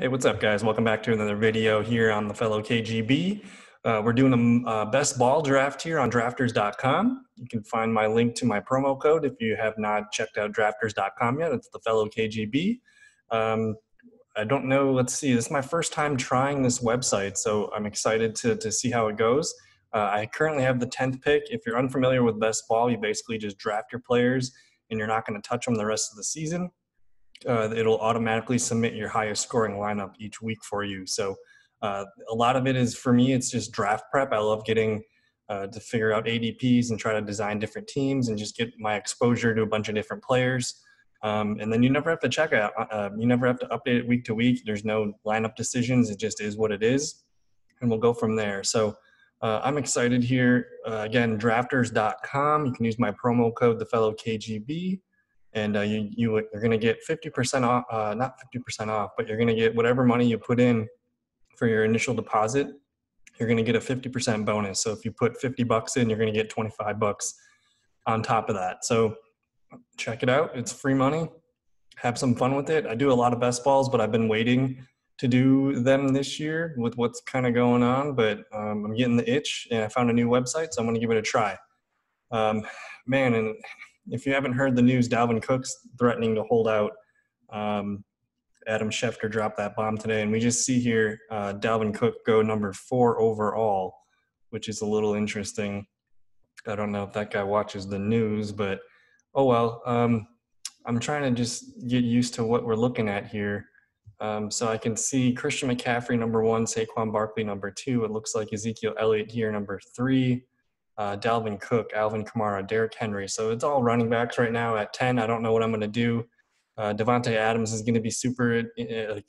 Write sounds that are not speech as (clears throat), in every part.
Hey, what's up, guys? Welcome back to another video here on the fellow KGB. Uh, we're doing a uh, best ball draft here on drafters.com. You can find my link to my promo code if you have not checked out drafters.com yet. It's the fellow KGB. Um, I don't know. Let's see. This is my first time trying this website, so I'm excited to, to see how it goes. Uh, I currently have the 10th pick. If you're unfamiliar with best ball, you basically just draft your players and you're not going to touch them the rest of the season uh, it'll automatically submit your highest scoring lineup each week for you. So uh, a lot of it is for me, it's just draft prep. I love getting uh, to figure out ADPs and try to design different teams and just get my exposure to a bunch of different players. Um, and then you never have to check out. Uh, uh, you never have to update it week to week. There's no lineup decisions. It just is what it is, and we'll go from there. So uh, I'm excited here. again, drafters.com. You can use my promo code, the fellow KGB and uh, you, you you're going to get 50% off uh, not 50% off but you're going to get whatever money you put in for your initial deposit you're going to get a 50% bonus. So if you put 50 bucks in you're going to get 25 bucks on top of that. So check it out. It's free money. Have some fun with it. I do a lot of best balls but i've been waiting to do them this year with what's kind of going on but um, i'm getting the itch and i found a new website so i'm going to give it a try. Um, man and if you haven't heard the news, Dalvin Cook's threatening to hold out. Um, Adam Schefter dropped that bomb today, and we just see here uh, Dalvin Cook go number four overall, which is a little interesting. I don't know if that guy watches the news, but oh well. Um, I'm trying to just get used to what we're looking at here. Um, so I can see Christian McCaffrey number one, Saquon Barkley number two. It looks like Ezekiel Elliott here number three uh, Dalvin Cook, Alvin Kamara, Derrick Henry. So it's all running backs right now at 10. I don't know what I'm going to do. Uh, Davante Adams is going to be super uh,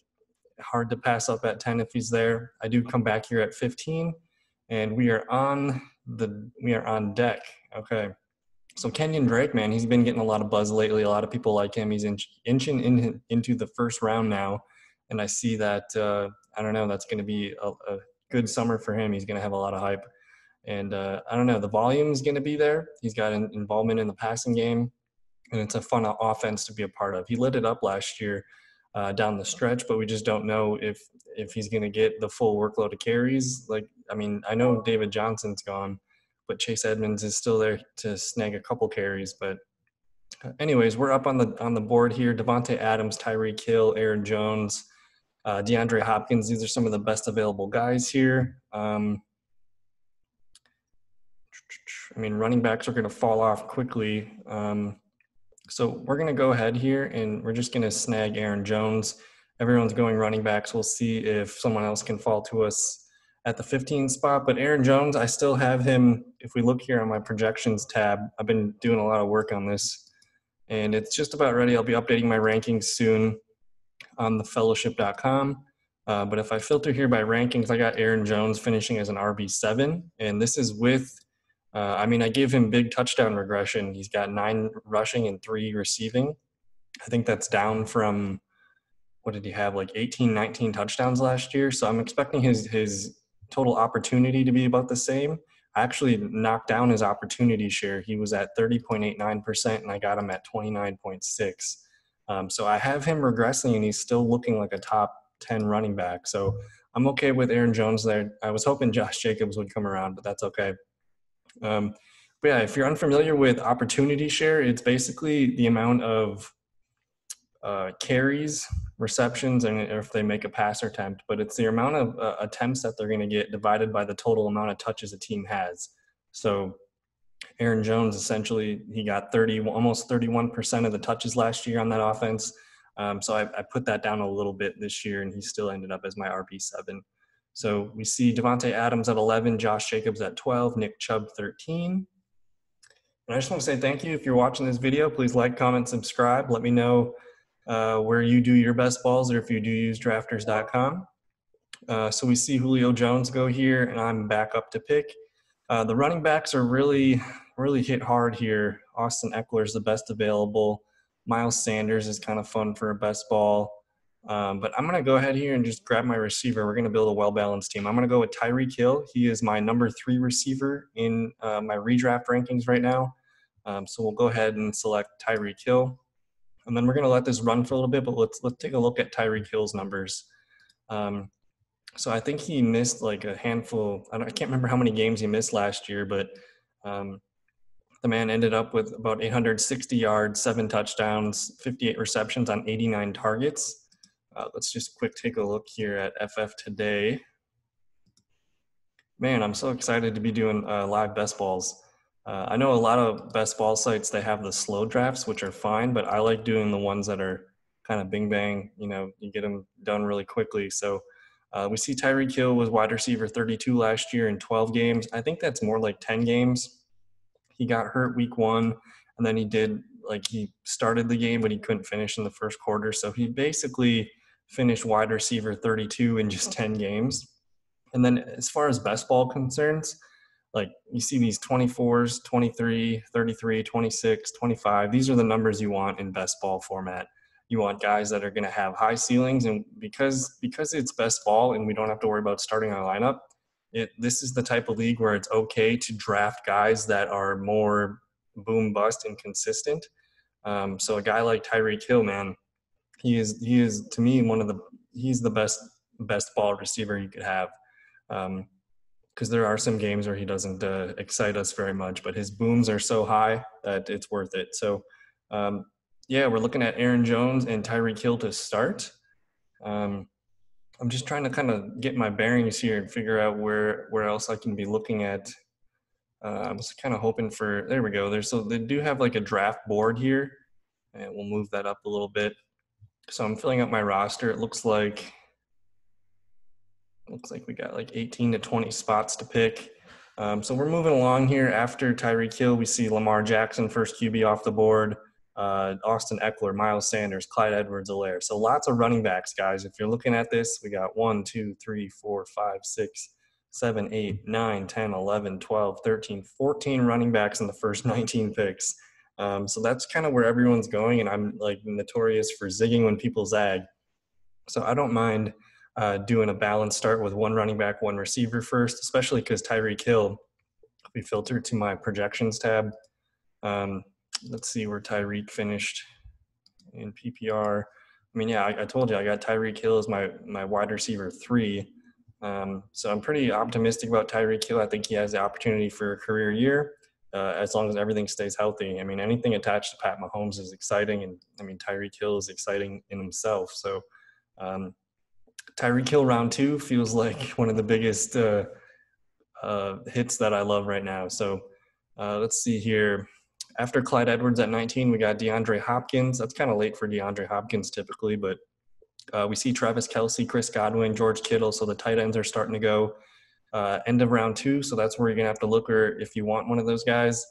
hard to pass up at 10 if he's there. I do come back here at 15, and we are on the we are on deck. Okay. So Kenyan Drake, man, he's been getting a lot of buzz lately. A lot of people like him. He's inch, inching in, into the first round now, and I see that. Uh, I don't know. That's going to be a, a good summer for him. He's going to have a lot of hype. And uh, I don't know, the volume is going to be there. He's got an involvement in the passing game, and it's a fun offense to be a part of. He lit it up last year uh, down the stretch, but we just don't know if if he's going to get the full workload of carries. Like, I mean, I know David Johnson's gone, but Chase Edmonds is still there to snag a couple carries. But uh, anyways, we're up on the on the board here. Davante Adams, Tyreek Hill, Aaron Jones, uh, DeAndre Hopkins. These are some of the best available guys here. Um, I mean, running backs are going to fall off quickly. Um, so we're going to go ahead here and we're just going to snag Aaron Jones. Everyone's going running backs. We'll see if someone else can fall to us at the 15 spot. But Aaron Jones, I still have him. If we look here on my projections tab, I've been doing a lot of work on this and it's just about ready. I'll be updating my rankings soon on thefellowship.com. Uh, but if I filter here by rankings, I got Aaron Jones finishing as an RB7, and this is with uh, I mean, I gave him big touchdown regression. He's got nine rushing and three receiving. I think that's down from what did he have like 18, 19 touchdowns last year. So I'm expecting his his total opportunity to be about the same. I actually knocked down his opportunity share. He was at 30.89%, and I got him at 29.6. Um, so I have him regressing, and he's still looking like a top 10 running back. So I'm okay with Aaron Jones there. I was hoping Josh Jacobs would come around, but that's okay. Um, but yeah, if you're unfamiliar with opportunity share, it's basically the amount of uh, carries, receptions, and if they make a pass attempt, but it's the amount of uh, attempts that they're going to get divided by the total amount of touches a team has. So Aaron Jones essentially he got 30, almost 31% of the touches last year on that offense. Um, so I, I, put that down a little bit this year, and he still ended up as my RB seven. So we see Davante Adams at 11, Josh Jacobs at 12, Nick Chubb 13. And I just want to say thank you. If you're watching this video, please like, comment, subscribe. Let me know uh, where you do your best balls or if you do use drafters.com. Uh, so we see Julio Jones go here, and I'm back up to pick. Uh, the running backs are really, really hit hard here. Austin Ekeler is the best available. Miles Sanders is kind of fun for a best ball. Um, but I'm going to go ahead here and just grab my receiver. We're going to build a well balanced team. I'm going to go with Tyreek Hill. He is my number three receiver in uh, my redraft rankings right now. Um, so we'll go ahead and select Tyreek Hill. And then we're going to let this run for a little bit, but let's, let's take a look at Tyreek Hill's numbers. Um, so I think he missed like a handful. I, I, can't remember how many games he missed last year, but um, the man ended up with about 860 yards, seven touchdowns, 58 receptions on 89 targets. Uh, let's just quick take a look here at FF today. Man, I'm so excited to be doing uh, live best balls. Uh, I know a lot of best ball sites they have the slow drafts, which are fine, but I like doing the ones that are kind of bing bang. You know, you get them done really quickly. So uh, we see Tyreek Hill was wide receiver 32 last year in 12 games. I think that's more like 10 games. He got hurt week one, and then he did like he started the game, but he couldn't finish in the first quarter. So he basically finished wide receiver 32 in just 10 games. And then as far as best ball concerns, like you see these 24s 23 33 26 25 these are the numbers you want in best ball format. You want guys that are going to have high ceilings and because because it's best ball and we don't have to worry about starting our lineup it this is the type of league where it's okay to draft guys that are more boom bust and consistent. Um, so a guy like Tyreek Hill man he is he is to me one of the he's the best best ball receiver you could have um, because there are some games where he doesn't uh, excite us very much, but his booms are so high that it's worth it. So, um, yeah, we're looking at Aaron Jones and Tyreek Hill to start. Um, I'm just trying to kind of get my bearings here and figure out where where else I can be looking at. Uh, I was kind of hoping for there we go. There's so they do have like a draft board here, and we'll move that up a little bit. So I'm filling out my roster. It looks like looks like we got like 18 to 20 spots to pick. Um, so we're moving along here. After Tyreek Hill, we see Lamar Jackson, first QB off the board. Uh, Austin Ekeler, Miles Sanders, Clyde Edwards-Helaire. So lots of running backs, guys. If you're looking at this, we got 1, 2, 3, 4, 5, 6, 7, 8, 9, 10, 11, 12, 13, 14 running backs in the first (laughs) 19 picks. Um, so that's kind of where everyone's going, and I'm like notorious for zigging when people zag. So I don't mind – uh, doing a balanced start with one running back, one receiver first, especially because Tyreek Hill, we filtered to my projections tab. Um, let's see where Tyreek finished in PPR. I mean, yeah, I, I, told you I got Tyreek Hill as my my wide receiver three. Um, so I'm pretty optimistic about Tyreek Hill. I think he has the opportunity for a career year uh, as long as everything stays healthy. I mean, anything attached to Pat Mahomes is exciting, and I mean Tyreek Hill is exciting in himself. So um, Tyreek Hill round two feels like (laughs) one of the biggest uh, uh, hits that I love right now. So uh, let's see here. After Clyde Edwards at 19, we got DeAndre Hopkins. That's kind of late for DeAndre Hopkins typically, but uh, we see Travis Kelce, Chris Godwin, George Kittle. So the tight ends are starting to go uh, end of round two. So that's where you're going to have to look or if you want one of those guys.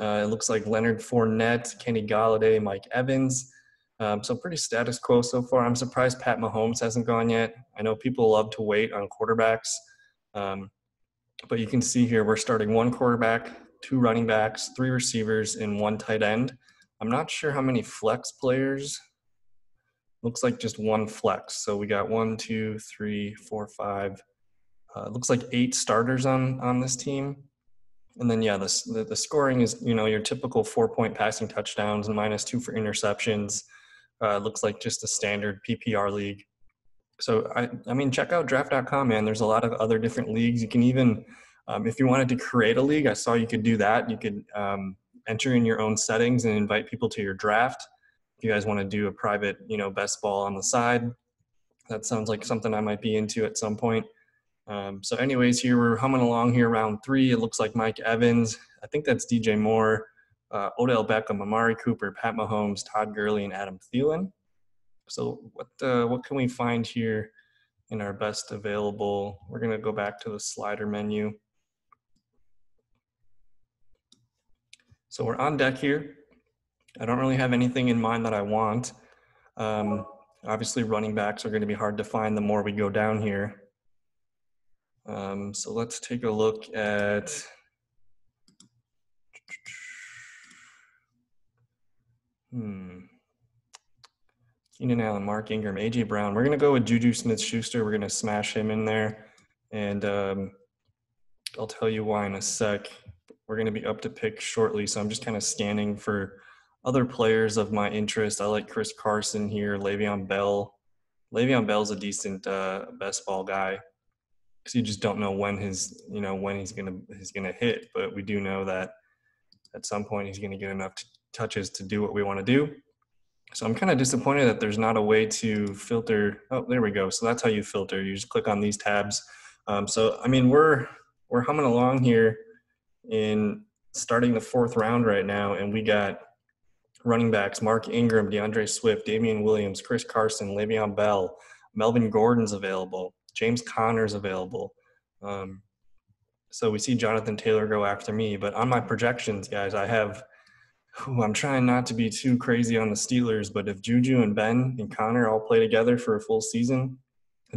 Uh, it looks like Leonard Fournette, Kenny Golladay, Mike Evans. Um, so pretty status quo so far. I'm surprised Pat Mahomes hasn't gone yet. I know people love to wait on quarterbacks, um, but you can see here we're starting one quarterback, two running backs, three receivers, and one tight end. I'm not sure how many flex players. Looks like just one flex. So we got one, two, three, four, five. Uh, looks like eight starters on on this team. And then yeah, the, the, scoring is you know your typical four point passing touchdowns and minus two for interceptions. Uh, looks like just a standard PPR league. So I, I mean, check out draft.com, man. There's a lot of other different leagues. You can even, um, if you wanted to create a league, I saw you could do that. You could um, enter in your own settings and invite people to your draft. If you guys want to do a private, you know, best ball on the side, that sounds like something I might be into at some point. Um, so, anyways, here we're humming along here, round three. It looks like Mike Evans. I think that's DJ Moore uh, Odell Beckham, Amari Cooper, Pat Mahomes, Todd Gurley, and Adam Thielen. So what uh, what can we find here in our best available? We're gonna go back to the slider menu. So we're on deck here. I don't really have anything in mind that I want. Um, obviously, running backs are going to be hard to find the more we go down here. Um, so let's take a look at Hmm. Keenan Allen, Mark Ingram, AJ Brown. We're gonna go with Juju Smith-Schuster. We're gonna smash him in there, and um, I'll tell you why in a sec. We're gonna be up to pick shortly, so I'm just kind of scanning for other players of my interest. I like Chris Carson here, Le'Veon Bell, Le'Veon Bell's a decent uh, best ball guy because you just don't know when his you know when he's gonna he's gonna hit. But we do know that at some point he's gonna get enough t- touches to do what we want to do. So I'm kind of disappointed that there's not a way to filter. Oh, there we go. So that's how you filter. You just click on these tabs. Um, so I mean, we're we're humming along here in starting the fourth round right now, and we got running backs Mark Ingram, D'Andre Swift, Damien Williams, Chris Carson, Le'Veon Bell, Melvin Gordon's available, James Conner's available. Um, so we see Jonathan Taylor go after me, but on my projections, guys, I have. I'm trying not to be too crazy on the Steelers, but if Juju and Ben and Conner all play together for a full season,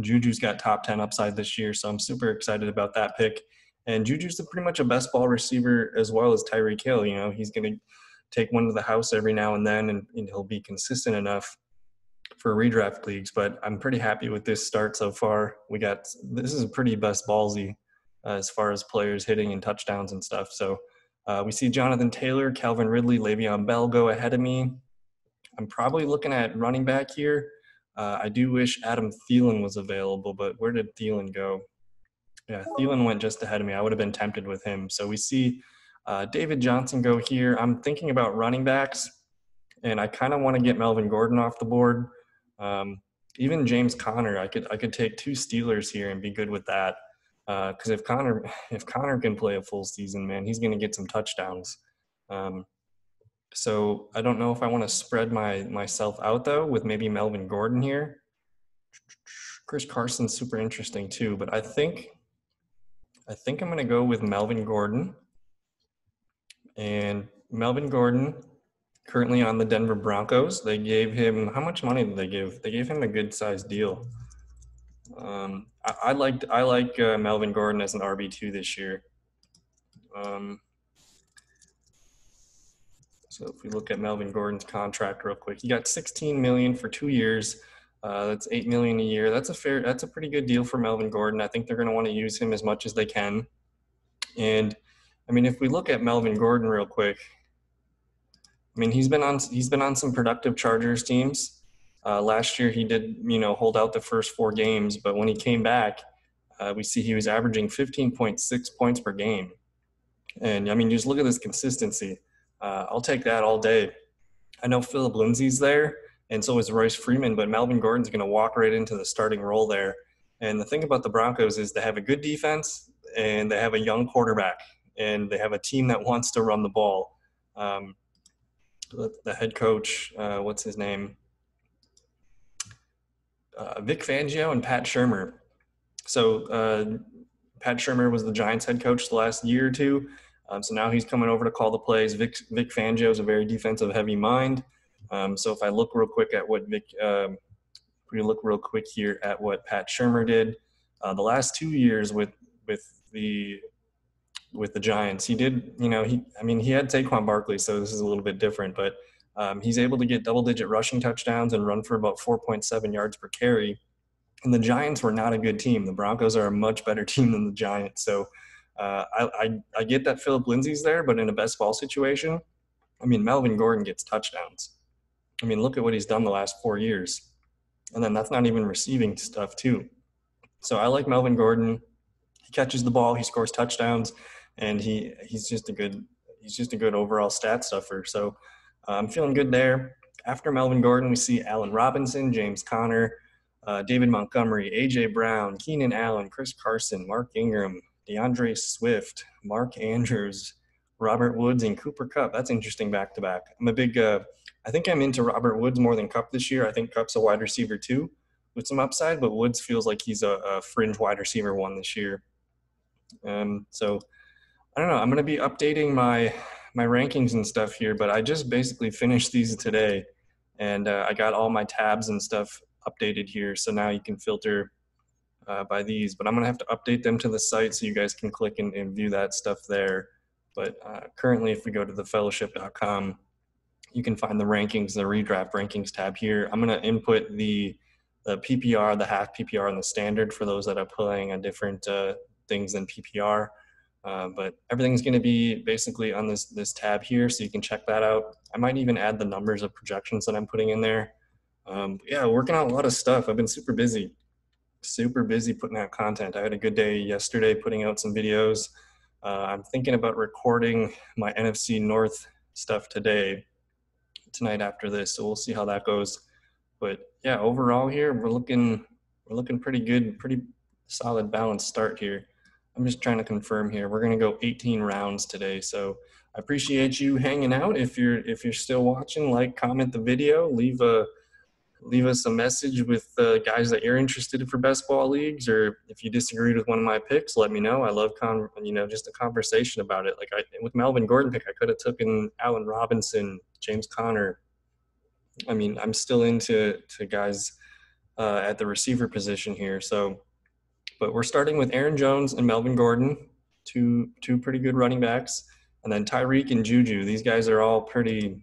Juju's got top 10 upside this year, so I'm super excited about that pick. And Juju's pretty much a best ball receiver as well as Tyreek Hill. You know, he's going to take one to the house every now and then, and, and he'll be consistent enough for redraft leagues. But I'm pretty happy with this start so far. We got this is a pretty best ballsy uh, as far as players hitting and touchdowns and stuff. So uh, we see Jonathan Taylor, Calvin Ridley, Le'Veon Bell go ahead of me. I'm probably looking at running back here. Uh, I do wish Adam Thielen was available, but where did Thielen go? Yeah, Thielen went just ahead of me. I would have been tempted with him. So we see uh, David Johnson go here. I'm thinking about running backs, and I kind of want to get Melvin Gordon off the board. Um, even James Conner, I could I could take two Steelers here and be good with that. Because uh, if Conner (laughs) if Conner can play a full season, man, he's going to get some touchdowns. Um, so I don't know if I want to spread my myself out though with maybe Melvin Gordon here. Chris Carson's super interesting too, but I think I think I'm going to go with Melvin Gordon. And Melvin Gordon, currently on the Denver Broncos, they gave him how much money did they give? They gave him a good sized deal. Um, I, I liked I like uh, Melvin Gordon as an RB two this year. Um, so if we look at Melvin Gordon's contract real quick, he got 16 million for two years. Uh, that's eight million a year. That's a fair. That's a pretty good deal for Melvin Gordon. I think they're going to want to use him as much as they can. And I mean, if we look at Melvin Gordon real quick, I mean he's been on he's been on some productive Chargers teams. Uh, last year he did you know hold out the first four games, but when he came back, uh, we see he was averaging 15.6 points per game. And I mean, just look at this consistency. Uh, I'll take that all day. I know Philip Lindsay's there and so is Royce Freeman. But Melvin Gordon's going to walk right into the starting role there. And the thing about the Broncos is they have a good defense and they have a young quarterback and they have a team that wants to run the ball. Um, the head coach, uh, what's his name? Uh, Vic Fangio and Pat Shurmur. So uh, Pat Shurmur was the Giants head coach the last year or two. Um, so now he's coming over to call the plays. Vic, Vic Fangio is a very defensive heavy mind. Um, so if I look real quick at what Vic, um, we look real quick here at what Pat Shurmur did, uh, the last two years with with the with the Giants, he did, you know, he, I mean, he had Saquon Barkley, so this is a little bit different, but um, he's able to get double digit rushing touchdowns and run for about 4.7 yards per carry. And the Giants were not a good team. The Broncos are a much better (laughs) team than the Giants. So uh, I, I, I get that Philip Lindsay's there, but in a best ball situation, I mean, Melvin Gordon gets touchdowns. I mean, look at what he's done the last four years. And then that's not even receiving stuff, too. So I like Melvin Gordon. He catches the ball, he scores touchdowns, and he he's just a good he's just a good overall stat stuffer. So uh, I'm feeling good there. After Melvin Gordon, we see Allen Robinson, James Conner, uh, David Montgomery, AJ Brown, Keenan Allen, Chris Carson, Mark Ingram, D'Andre Swift, Mark Andrews, Robert Woods, and Cooper Kupp. That's interesting back to back. I'm a big uh, I think I'm into Robert Woods more than Kupp this year. I think Kupp's a wide receiver too with some upside, but Woods feels like he's a, a fringe wide receiver one this year. Um, so I don't know. I'm going to be updating my my rankings and stuff here, but I just basically finished these today, and uh, I got all my tabs and stuff updated here. So now you can filter uh, by these, but I'm going to have to update them to the site so you guys can click and, and view that stuff there. But uh, currently, if we go to thefellowship.com, you can find the rankings, the redraft rankings tab here. I'm going to input the the PPR, the half PPR, and the standard for those that are playing on different uh, things than PPR. Uh, but everything's going to be basically on this this tab here, so you can check that out. I might even add the numbers of projections that I'm putting in there. Um, yeah, working on a lot of stuff. I've been super busy, super busy putting out content. I had a good day yesterday putting out some videos. Uh, I'm thinking about recording my NFC North stuff today, tonight after this. So we'll see how that goes. But yeah, overall here we're looking we're looking pretty good, pretty solid balanced start here. I'm just trying to confirm here. We're gonna go 18 rounds today. So I appreciate you hanging out. If you're if you're still watching, like, comment the video, leave a leave us a message with uh, guys that you're interested in for best ball leagues, or if you disagreed with one of my picks, let me know. I love con you know just a conversation about it. Like I with Melvin Gordon pick, I could have taken Allen Robinson, James Conner. I mean, I'm still into to guys uh, at the receiver position here. So, but we're starting with Aaron Jones and Melvin Gordon, two two pretty good running backs, and then Tyreek and Juju. These guys are all pretty.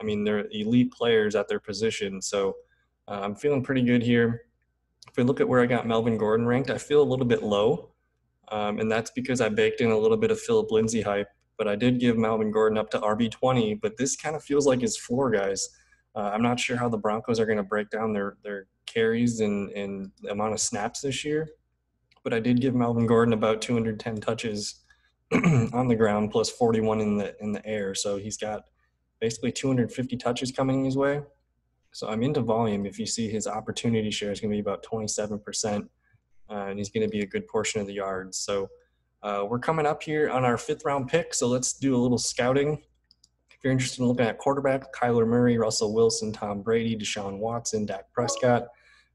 I mean, they're elite players at their position. So uh, I'm feeling pretty good here. If we look at where I got Melvin Gordon ranked, I feel a little bit low. Um, and that's because I baked in a little bit of Philip Lindsay hype. But I did give Melvin Gordon up to RB20. But this kind of feels like his floor, guys. Uh, I'm not sure how the Broncos are going to break down their, their carries and, and the amount of snaps this year. But I did give Melvin Gordon about 210 touches (clears throat) on the ground plus 41 in the in the air. So he's got basically 250 touches coming his way. So I'm into volume. If you see his opportunity share is going to be about 27%, uh, and he's going to be a good portion of the yards. So uh, we're coming up here on our fifth round pick. So let's do a little scouting. If you're interested in looking at quarterback, Kyler Murray, Russell Wilson, Tom Brady, Deshaun Watson, Dak Prescott.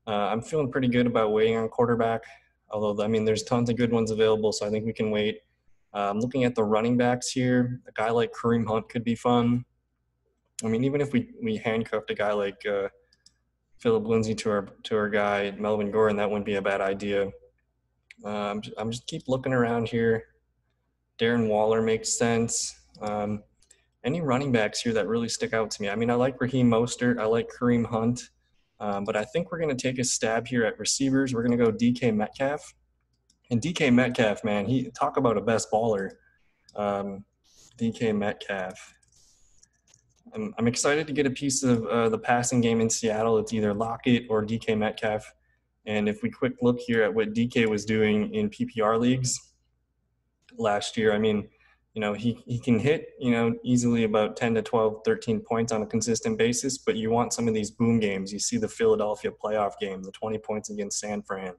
Uh, I'm feeling pretty good about waiting on quarterback. Although I mean, there's tons of good ones available, so I think we can wait. I'm looking at the running backs here. A guy like Kareem Hunt could be fun. I mean, even if we we handcuffed a guy like uh, Philip Lindsay to our to our guy Melvin Gordon, that wouldn't be a bad idea. Um, I'm just keep looking around here. Darren Waller makes sense. Um, any running backs here that really stick out to me? I mean, I like Raheem Mostert. I like Kareem Hunt. Um, but I think we're going to take a stab here at receivers. We're going to go DK Metcalf. And DK Metcalf, man, he talk about a best baller. Um, DK Metcalf. I'm, I'm excited to get a piece of uh, the passing game in Seattle. It's either Lockett or DK Metcalf. And if we quick look here at what DK was doing in PPR leagues last year, I mean, you know, he, he can hit, you know, easily about 10 to 12, 13 points on a consistent basis, but you want some of these boom games. You see the Philadelphia playoff game, the 20 points against San Fran,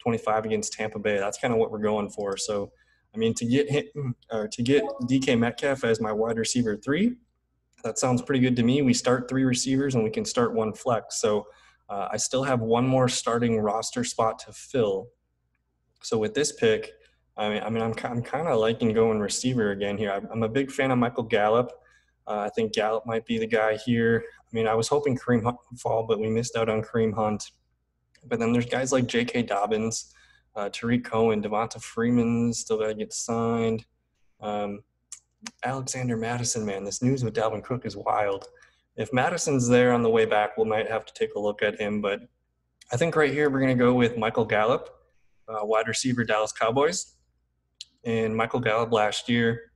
25 against Tampa Bay. That's kind of what we're going for. So, I mean, to get hit, (clears throat) uh, to get DK Metcalf as my wide receiver three, that sounds pretty good to me. We start three receivers and we can start one flex. So uh, I still have one more starting roster spot to fill. So with this pick, I mean, I mean, I'm, I'm kind of liking going receiver again here. I'm a big fan of Michael Gallup. Uh, I think Gallup might be the guy here. I mean, I was hoping Kareem Hunt would fall, but we missed out on Kareem Hunt. But then there's guys like J.K. Dobbins, uh, Tarik Cohen, Devonta Freeman still got to get signed. Um, Alexander Mattison, man, this news with Dalvin Cook is wild. If Mattison's there on the way back, we might have to take a look at him. But I think right here we're going to go with Michael Gallup, uh, wide receiver, Dallas Cowboys. And Michael Gallup last year,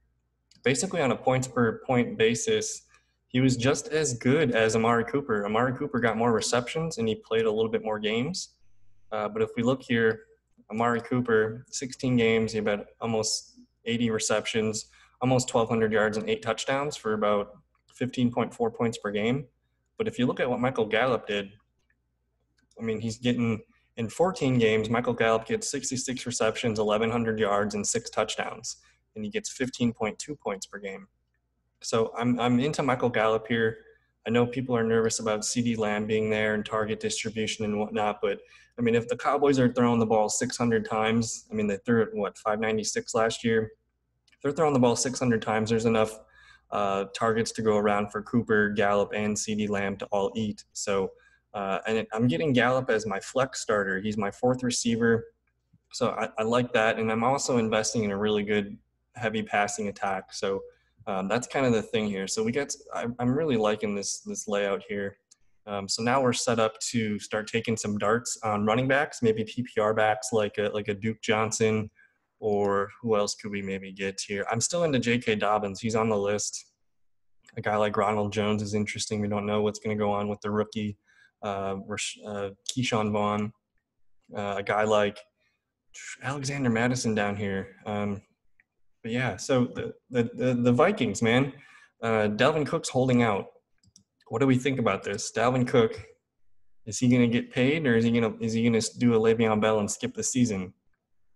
basically on a points per point basis, he was just as good as Amari Cooper. Amari Cooper got more receptions and he played a little bit more games. Uh, but if we look here, Amari Cooper, 16 games, he had almost 80 receptions, almost 1,200 yards and eight touchdowns for about 15.4 points per game. But if you look at what Michael Gallup did, I mean, he's getting in 14 games, Michael Gallup gets 66 receptions, 1,100 yards, and six touchdowns, and he gets 15.2 points per game. So I'm, I'm into Michael Gallup here. I know people are nervous about CeeDee Lamb being there and target distribution and whatnot, but I mean, if the Cowboys are throwing the ball 600 times, I mean, they threw it, what, 596 last year? If they're throwing the ball 600 times. There's enough uh, targets to go around for Cooper, Gallup, and CeeDee Lamb to all eat. So, uh, and I'm getting Gallup as my flex starter. He's my fourth receiver. So I, I, like that. And I'm also investing in a really good heavy passing attack. So um, that's kind of the thing here. So we get, I, I'm really liking this, this layout here. Um, so now we're set up to start taking some darts on running backs, maybe PPR backs like a, like a Duke Johnson, or who else could we maybe get here? I'm still into J.K. Dobbins. He's on the list. A guy like Ronald Jones is interesting. We don't know what's going to go on with the rookie. Uh, uh, Ke'Shawn Vaughn, uh, a guy like Alexander Mattison down here. Um, but yeah, so the, the, the, the Vikings, man, uh, Dalvin Cook's holding out. What do we think about this? Dalvin Cook, is he going to get paid or is he going to, is he going to do a Le'Veon Bell and skip the season?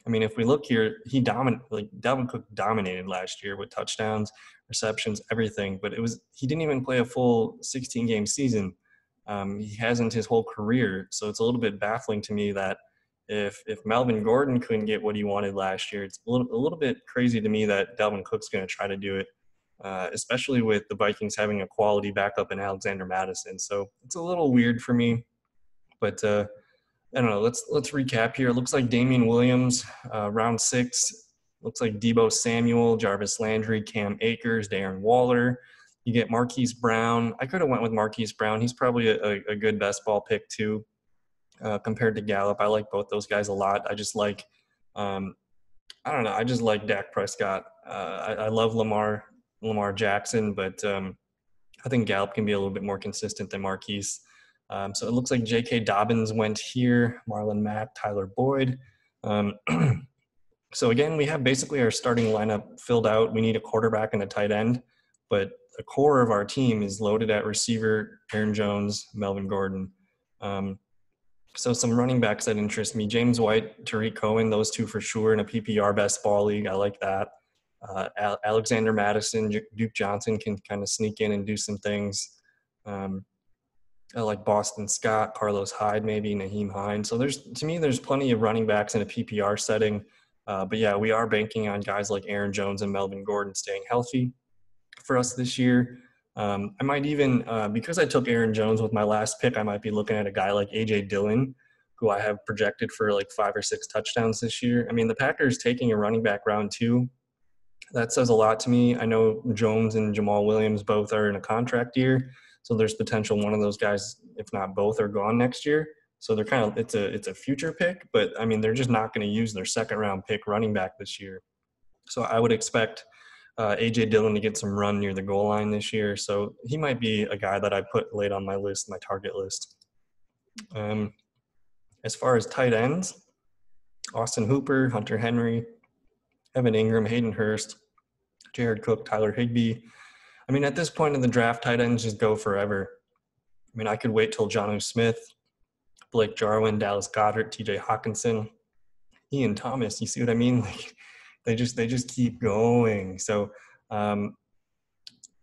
I mean, if we look here, he dominated, like Dalvin Cook dominated last year with touchdowns, receptions, everything, but it was, he didn't even play a full 16 game season. Um, he hasn't his whole career. So it's a little bit baffling to me that if if Melvin Gordon couldn't get what he wanted last year, it's a little, a little bit crazy to me that Dalvin Cook's going to try to do it, uh, especially with the Vikings having a quality backup in Alexander Mattison. So it's a little weird for me, but uh, I don't know. Let's let's recap here. It looks like Damien Williams, uh, round six. Looks like Deebo Samuel, Jarvis Landry, Cam Akers, Darren Waller. You get Marquise Brown. I could have went with Marquise Brown. He's probably a, a good best ball pick too uh, compared to Gallup. I like both those guys a lot. I just like, um, I don't know, I just like Dak Prescott. Uh, I, I, love Lamar Lamar Jackson, but um, I think Gallup can be a little bit more consistent than Marquise. Um, so it looks like J.K. Dobbins went here, Marlon Mack, Tyler Boyd. Um, (clears throat) so again, we have basically our starting lineup filled out. We need a quarterback and a tight end, but the core of our team is loaded at receiver, Aaron Jones, Melvin Gordon. Um, so some running backs that interest me: James White, Tarik Cohen, those two for sure in a PPR best ball league. I like that. Uh, Alexander Mattison, Duke Johnson can kind of sneak in and do some things. Um, I like Boston Scott, Carlos Hyde, maybe Nyheim Hines. So there's to me, there's plenty of running backs in a PPR setting. Uh, but yeah, we are banking on guys like Aaron Jones and Melvin Gordon staying healthy for us this year. Um, I might even, uh, because I took Aaron Jones with my last pick, I might be looking at a guy like AJ Dillon, who I have projected for like five or six touchdowns this year. I mean, the Packers taking a running back round two, that says a lot to me. I know Jones and Jamaal Williams both are in a contract year, so there's potential one of those guys, if not both, are gone next year. So they're kind of it's a it's a future pick, but I mean they're just not going to use their second round pick running back this year. So I would expect uh, AJ Dillon to get some run near the goal line this year. So he might be a guy that I put late on my list, my target list. Um, as far as tight ends, Austin Hooper, Hunter Henry, Evan Engram, Hayden Hurst, Jared Cook, Tyler Higbee. I mean, at this point in the draft, tight ends just go forever. I mean, I could wait till Jonnu Smith, Blake Jarwin, Dallas Goedert, TJ Hockenson, Ian Thomas. You see what I mean? (laughs) Like, they just they just keep going. So um,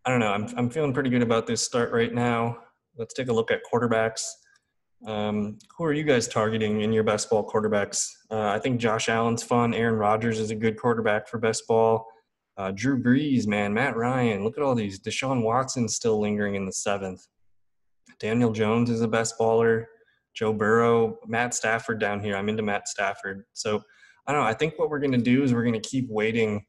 I don't know. I'm I'm feeling pretty good about this start right now. Let's take a look at quarterbacks. Um, who are you guys targeting in your best ball quarterbacks? Uh, I think Josh Allen's fun. Aaron Rodgers is a good quarterback for best ball. Uh, Drew Brees, man, Matt Ryan. Look at all these. Deshaun Watson still lingering in the seventh. Daniel Jones is a best baller. Joe Burrow, Matt Stafford down here. I'm into Matt Stafford. So I don't know. I think what we're going to do is we're going to keep waiting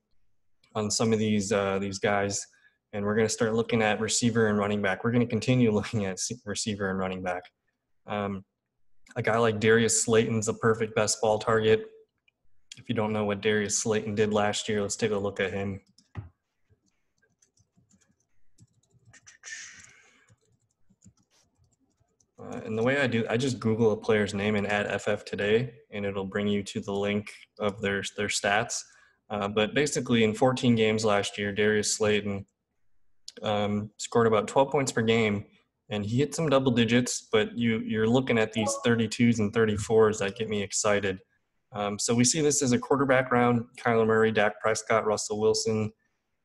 on some of these uh, these guys, and we're going to start looking at receiver and running back. We're going to continue (laughs) looking at receiver and running back. Um, a guy like Darius Slayton's a perfect best ball target. If you don't know what Darius Slayton did last year, let's take a look at him. Uh, and the way I do, I just Google a player's name and add FF today, and it'll bring you to the link of their their stats. Uh, but basically, in 14 games last year, Darius Slayton um, scored about 12 points per game, and he hit some double digits. But you you're looking at these 32s and 34s that get me excited. Um, so we see this as a quarterback round: Kyler Murray, Dak Prescott, Russell Wilson,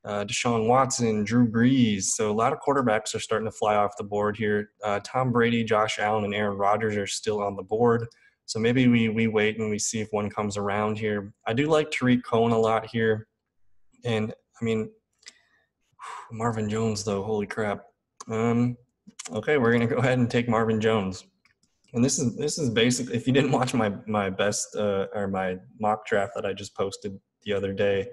uh, Deshaun Watson, Drew Brees. So a lot of quarterbacks are starting to fly off the board here. Uh, Tom Brady, Josh Allen, and Aaron Rodgers are still on the board. So maybe we we wait and we see if one comes around here. I do like Tarik Cohen a lot here, and I mean Marvin Jones though. Holy crap! Um, okay, we're gonna (laughs) go ahead and take Marvin Jones. And this is this is basic. If you didn't watch my my best uh, or my mock draft that I just posted the other day,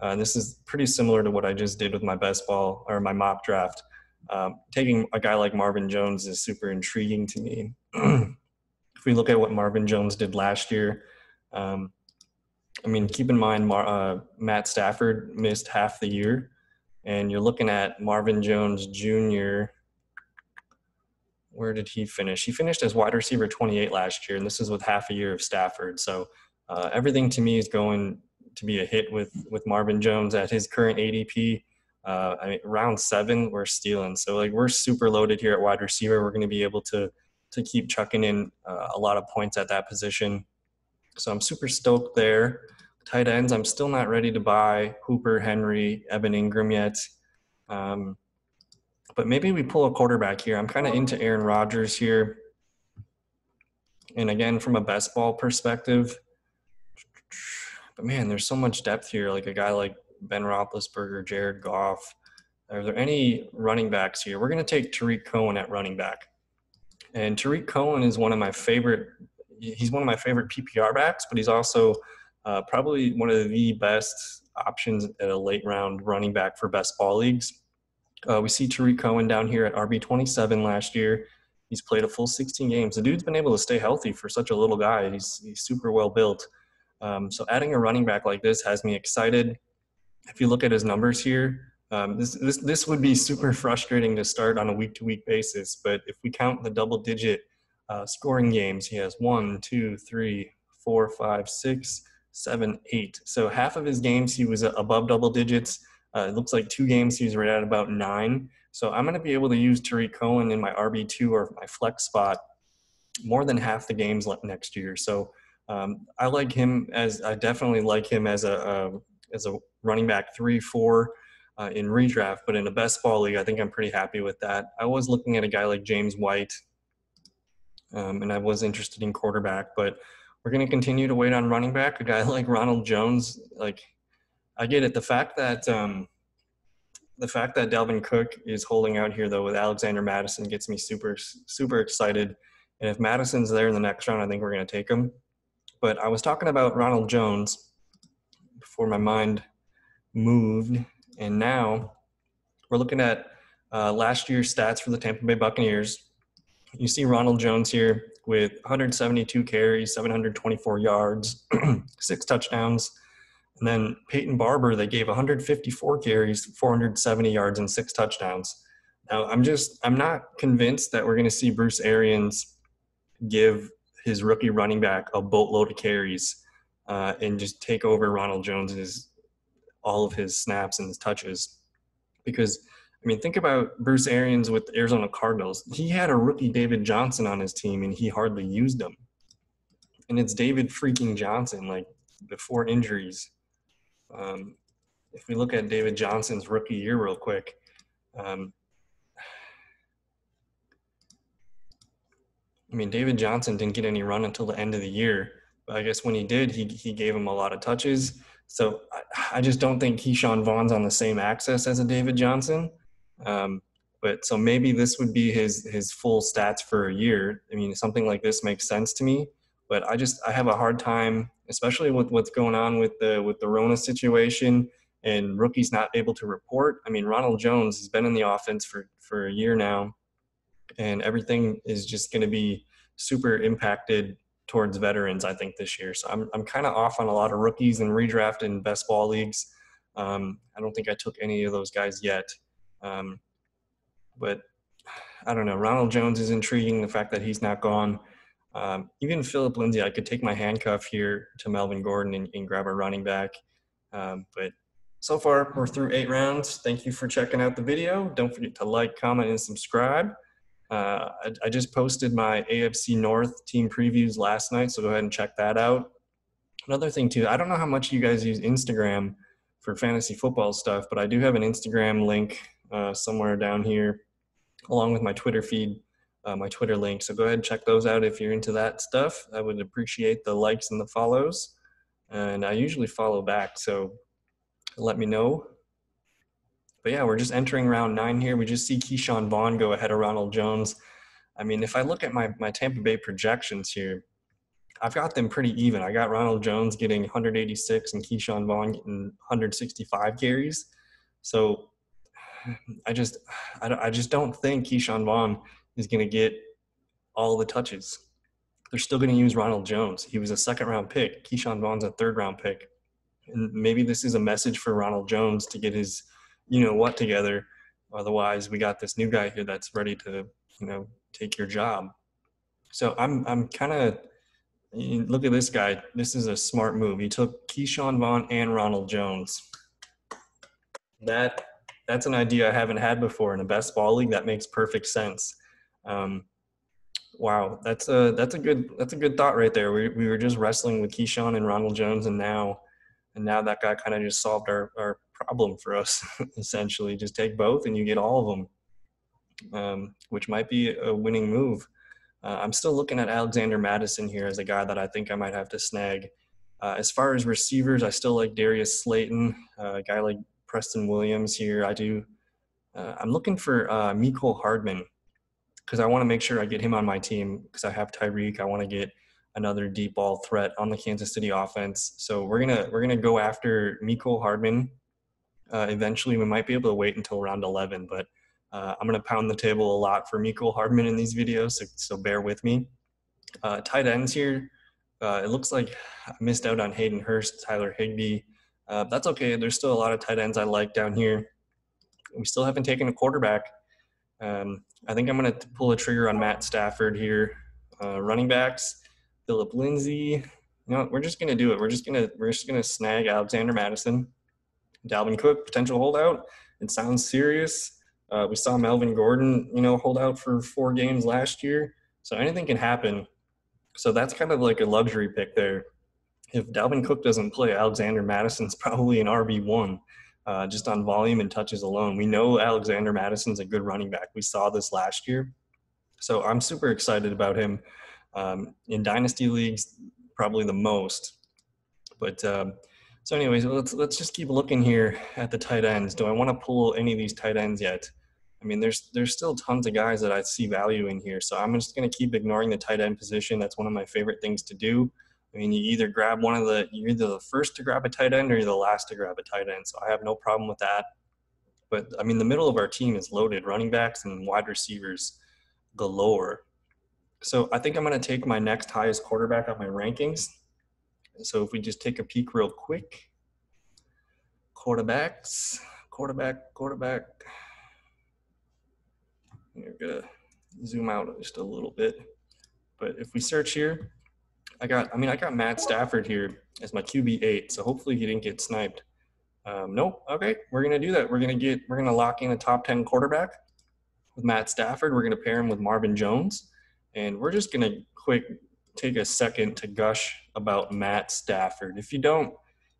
uh, this is pretty similar to what I just did with my best ball or my mop draft. Um, taking a guy like Marvin Jones is super intriguing to me. (clears throat) if we look at what Marvin Jones did last year, um, I mean, keep in mind Mar- uh, Matt Stafford missed half the year, and you're looking at Marvin Jones Jr. where did he finish? He finished as wide receiver 28 last year, and this is with half a year of Stafford. So uh, everything to me is going to be a hit with with Marvin Jones at his current ADP. Uh, I mean, round seven, we're stealing. So like we're super loaded here at wide receiver. We're going to be able to to keep chucking in uh, a lot of points at that position. So I'm super stoked there. Tight ends, I'm still not ready to buy Hooper, Henry, Evan Engram yet. Um, but maybe we pull a quarterback here. I'm kind of into Aaron Rodgers here. And again, from a best ball perspective, but man, there's so much depth here. Like a guy like Ben Roethlisberger, Jared Goff. Are there any running backs here? We're going to take Tarik Cohen at running back. And Tarik Cohen is one of my favorite. He's one of my favorite PPR backs, but he's also uh, probably one of the best options at a late round running back for best ball leagues. Uh, we see Tarik Cohen down here at RB 27 last year. He's played a full 16 games. The dude's been able to stay healthy for such a little guy. He's, he's super well built. Um, so adding a running back like this has me excited. If you look at his numbers here, um, this, this, this would be super (laughs) frustrating to start on a week to week basis. But if we count the double digit uh, scoring games, he has one, two, three, four, five, six, seven, eight. So half of his games he was above double digits. Uh, it looks like two games he was right at about nine. So I'm going to be able to use Tarik Cohen in my RB2 or my flex spot more than half the games next year. So um, I like him as I definitely like him as a, a as a running back three four uh, in redraft, but in a best ball league, I think I'm pretty happy with that. I was looking at a guy like James White, um, and I was interested in quarterback, but we're going to continue to wait on running back. A guy (laughs) like Ronald Jones, like I get it. The fact that um, the fact that Dalvin Cook is holding out here though with Alexander Mattison gets me super super excited. And if Mattison's there in the next round, I think we're going to take him. But I was talking about Ronald Jones before my mind moved, and now we're looking at uh, last year's stats for the Tampa Bay Buccaneers. You see Ronald Jones here with 172 carries, 724 yards, (clears throat) six touchdowns. And then Peyton Barber, they gave 154 carries, 470 yards, and six touchdowns. Now, I'm just, I'm not convinced that we're going to see Bruce Arians give his rookie running back a boatload of carries uh, and just take over Ronald Jones's all of his snaps and his touches. Because I mean, think about Bruce Arians with Arizona Cardinals. He had a rookie David Johnson on his team, and he hardly used him. And it's David freaking Johnson, like before injuries. Um, if we look at David Johnson's rookie year real quick, um, I mean, David Johnson didn't get any run until the end of the year. But I guess when he did, he, he gave him a lot of touches. So I, I just don't think Ke'Shawn Vaughn's on the same access as a David Johnson. Um, but so maybe this would be his his full stats for a year. I mean, something like this makes sense to me. But I just I have a hard time, especially with what's going on with the with the Rona situation and rookies not able to report. I mean, Ronald Jones has been in the offense for for a year now, and everything is just going to be super impacted towards veterans. I think this year, so I'm I'm kind of off on a lot of rookies and redraft and best ball leagues. Um, I don't think I took any of those guys yet. Um, but I don't know. Ronald Jones is intriguing. The fact that he's not gone. Um, even Philip Lindsay, I could take my handcuff here to Melvin Gordon and, and grab a running back. Um, but so far, we're through eight rounds. Thank you for checking out the video. Don't forget to like, comment, and subscribe. Uh, I, I, just posted my AFC North team previews last night, so go ahead and check that out. Another thing, too, I don't know how much you guys use Instagram for fantasy football stuff, but I do have an Instagram link uh, somewhere down here, along with my Twitter feed, uh, my Twitter link. So go ahead and check those out if you're into that stuff. I would appreciate the likes and the follows. And I usually follow back, so let me know. But yeah, we're just entering round nine here. We just see Ke'Shawn Vaughn go ahead of Ronald Jones. I mean, if I look at my, my Tampa Bay projections here, I've got them pretty even. I got Ronald Jones getting 186 and Ke'Shawn Vaughn getting 165 carries. So I just I, just don't think Ke'Shawn Vaughn is going to get all the touches. They're still going to use Ronald Jones. He was a second round pick. Ke'Shawn Vaughn's a third round pick. And maybe this is a message for Ronald Jones to get his, you know what, together. Otherwise, we got this new guy here that's ready to, you know, take your job. So I'm I'm kind of look at this guy. This is a smart move. He took Ke'Shawn Vaughn and Ronald Jones. That that's an idea I haven't had before in a best ball league. That makes perfect sense. Um, wow, that's a that's a good that's a good thought right there. We we were just wrestling with Ke'Shawn and Ronald Jones, and now and now that guy kind of just solved our our problem for us (laughs) essentially. Just take both, and you get all of them, um, which might be a winning move. Uh, I'm still looking at Alexander Mattison here as a guy that I think I might have to snag. Uh, as far as receivers, I still like Darius Slayton, uh, a guy like Preston Williams here. I do. Uh, I'm looking for uh, Mecole Hardman because I want to make sure I get him on my team because I have Tyreek. I want to get another deep ball threat on the Kansas City offense. So we're gonna we're gonna go after Mecole Hardman. Uh, eventually, we might be able to wait until round 11, but uh, I'm going to pound the table a lot for Mecole Hardman in these videos, so, so bear with me. Uh, tight ends here, uh, it looks like I missed out on Hayden Hurst, Tyler Higbee. Uh, that's okay. There's still a lot of tight ends I like down here. We still haven't taken a quarterback. Um, I think I'm going to pull a trigger on Matt Stafford here. Uh, running backs, Phillip Lindsay. You know, we're just going to do it. We're just going to we're just going to snag Alexander Mattison, Dalvin Cook, potential holdout. It sounds serious. Uh, we saw Melvin Gordon, you know, hold out for four games last year. So anything can happen. So that's kind of like a luxury pick there. If Dalvin Cook doesn't play, Alexander Mattison's (laughs) probably an RB1 uh, just on volume and touches alone. We know Alexander Mattison's a good running back. We saw this last year. So I'm super excited about him. Um, in dynasty leagues, probably the most. But um, so, anyways, let's let's just keep looking here at the tight ends. Do I want to pull any of these tight ends yet? I mean, there's there's still tons of guys that I see value in here. So I'm just going to keep ignoring the tight end position. That's one of my favorite things to do. I mean, you either grab one of the you're either the first to grab a tight end or you're the last to grab a tight end. So I have no problem with that. But I mean, the middle of our team is loaded, running backs and wide receivers galore. So I think I'm going to take my next highest quarterback on my rankings. So if we just take a peek real quick, quarterbacks, quarterback, quarterback. We're gonna zoom out just a little bit. But if we search here, I got, I mean, I got Matt Stafford here as my QB eight. So hopefully he didn't get sniped. Um, nope. Okay, we're gonna do that. We're gonna get, we're gonna lock in a top ten quarterback with Matt Stafford. We're gonna pair him with Marvin Jones, and we're just gonna quick take a second to gush about Matt Stafford. If you don't,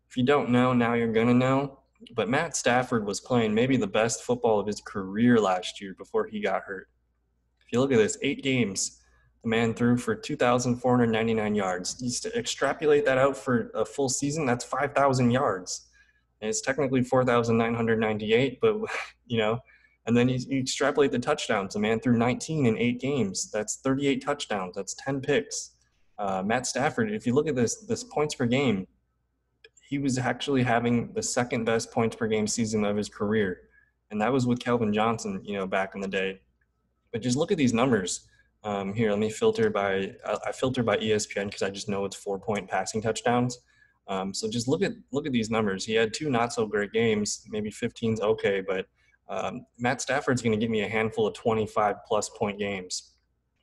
if you don't know, now you're gonna know. But Matt Stafford was playing maybe the best football of his career last year before he got hurt. If you look at this, eight games, the man threw for 2,499 yards. You to extrapolate that out for a full season, that's 5,000 yards. And it's technically 4,998, but, (laughs) you know, and then you, you, extrapolate the touchdowns. The man threw 19 in eight games. That's 38 touchdowns. That's 10 picks. Uh, Matt Stafford, if you look at this, this points per game, he was actually having the second best points per game season of his career. And that was with Calvin Johnson, you know, back in the day. But just look at these numbers. Um, here, let me filter by, I filter by ESPN because I just know it's four point passing touchdowns. Um, so just look at, look at these numbers. He had two not so great games, maybe 15's okay, but um, Matt Stafford's going to give me a handful of 25 plus point games.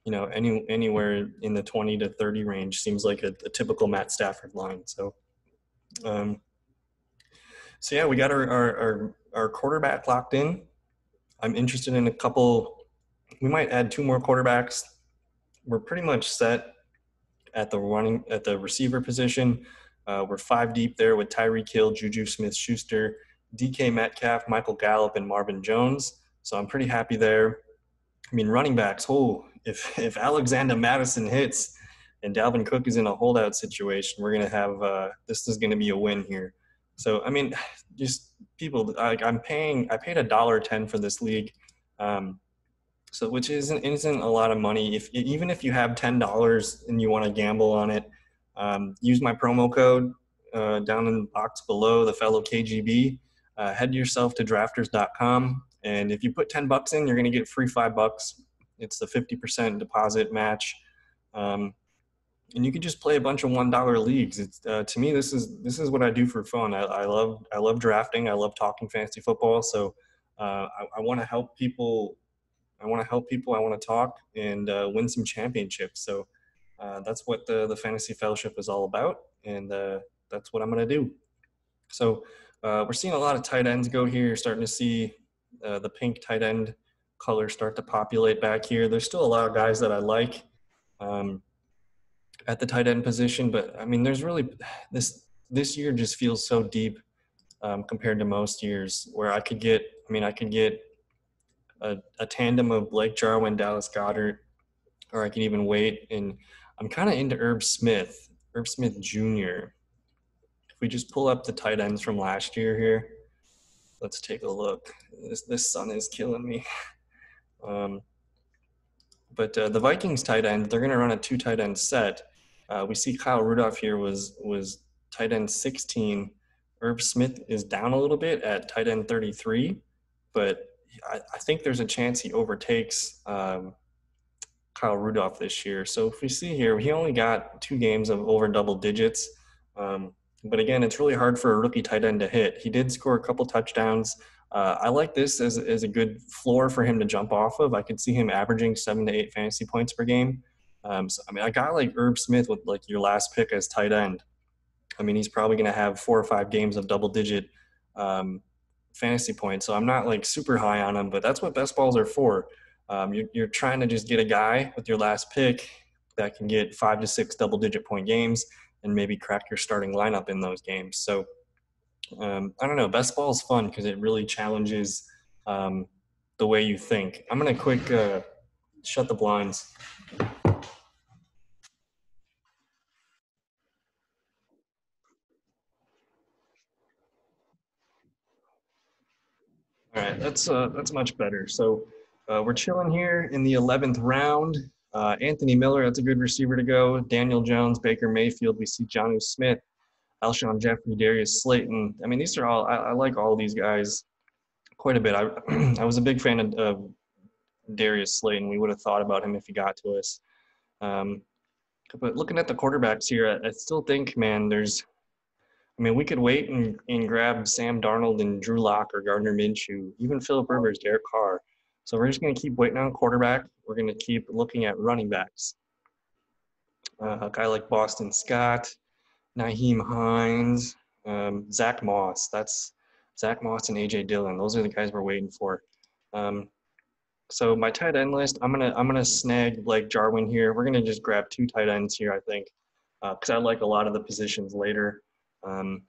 You know, any anywhere in the 20 to 30 range seems like a, a typical Matt Stafford line. So um, so yeah, we got our, our, our, our quarterback locked in. I'm interested in a couple. We might add two more quarterbacks. We're pretty much set at the running at the receiver position. Uh, we're five deep there with Tyreek Hill, Juju Smith Schuster, DK Metcalf, Michael Gallup, and Marvin Jones. So I'm pretty happy there. I mean, running backs. Oh, if if Alexander Mattison hits, and Dalvin Cook is in a holdout situation, we're gonna have uh, this is gonna be a win here. So I mean, (sighs) just people I'm paying I paid a dollar ten for this league, um, so which isn't isn't a lot of money. If even if you have ten dollars and you want to gamble on it, um, use my promo code uh, down in the box below the fellow KGB. Uh, head yourself to drafters.com, and if you put ten bucks in, you're gonna get free five bucks. It's the fifty percent deposit match. Um, and you can just play a bunch of one dollar leagues. It's uh, to me this is this is what I do for fun. I, I love I love drafting. I love talking fantasy football. So uh, I, I want to help people I want to help people. I want to talk and uh, win some championships. So uh, that's what the, the Fantasy Fellowship is all about. And uh, that's what I'm going to do. So uh, we're seeing a lot of tight ends go here. You're starting to see the pink tight end color start to populate back here. There's still a lot of guys that I like um, at the tight end position, but I mean, there's really this this year just feels so deep um, compared to most years where I could get. I mean, I could get a, a tandem of Blake Jarwin, Dallas Goedert, or I can even wait. And I'm kind of into Irv Smith, Irv Smith Jr. If we just pull up the tight ends from last year here, let's take a look. This this sun is killing me. (laughs) Um, but uh, the Vikings tight end, they're going to run a two tight end set. Uh, we see Kyle Rudolph here was was tight end 16. Irv Smith is down a little bit at tight end 33, but I, I think there's a chance he overtakes um, Kyle Rudolph this year. So if we see here, he only got two games of over double digits. Um, but again, it's really hard for a rookie tight end to hit. He did score a couple touchdowns. Uh, I like this as, as a good floor for him to jump off of. I could see him averaging seven to eight fantasy points per game. Um, so, I mean, a guy like Irv Smith with like your last pick as tight end, I mean, he's probably going to have four or five games of double digit um, fantasy points. So I'm not like super high on him, but that's what best balls are for. Um, you're, you're trying to just get a guy with your last pick that can get five to six double digit point games and maybe crack your starting lineup in those games. So um, I don't know. Best ball is fun because it really challenges um, the way you think. I'm gonna quick uh, shut the blinds. All right, that's uh, that's much better. So uh, we're chilling here in the 11th round. Uh, Anthony Miller, that's a good receiver to go. Daniel Jones, Baker Mayfield. We see Jonnu Smith, Alshon Jeffery, Darius Slayton. I mean, these are all, I, I like all these guys quite a bit. I, (clears throat) I was a big fan of, of, Darius Slayton. We would have thought about him if he got to us. Um, but looking at the quarterbacks here, I, I, still think, man, there's, I mean, we could wait and, and grab Sam Darnold and Drew Lock or Gardner Minshew, even Philip Rivers, Derek Carr. So we're just going to keep waiting on quarterback. We're going to keep looking at running backs. Uh, a guy like Boston Scott, Nyheim Hines, um, Zach Moss. That's Zach Moss and AJ Dillon. Those are the guys we're waiting for. Um, so my tight end list, I'm gonna I'm gonna snag Blake Jarwin here. We're gonna just grab two tight ends here, I think, because uh, I like a lot of the positions later. Um,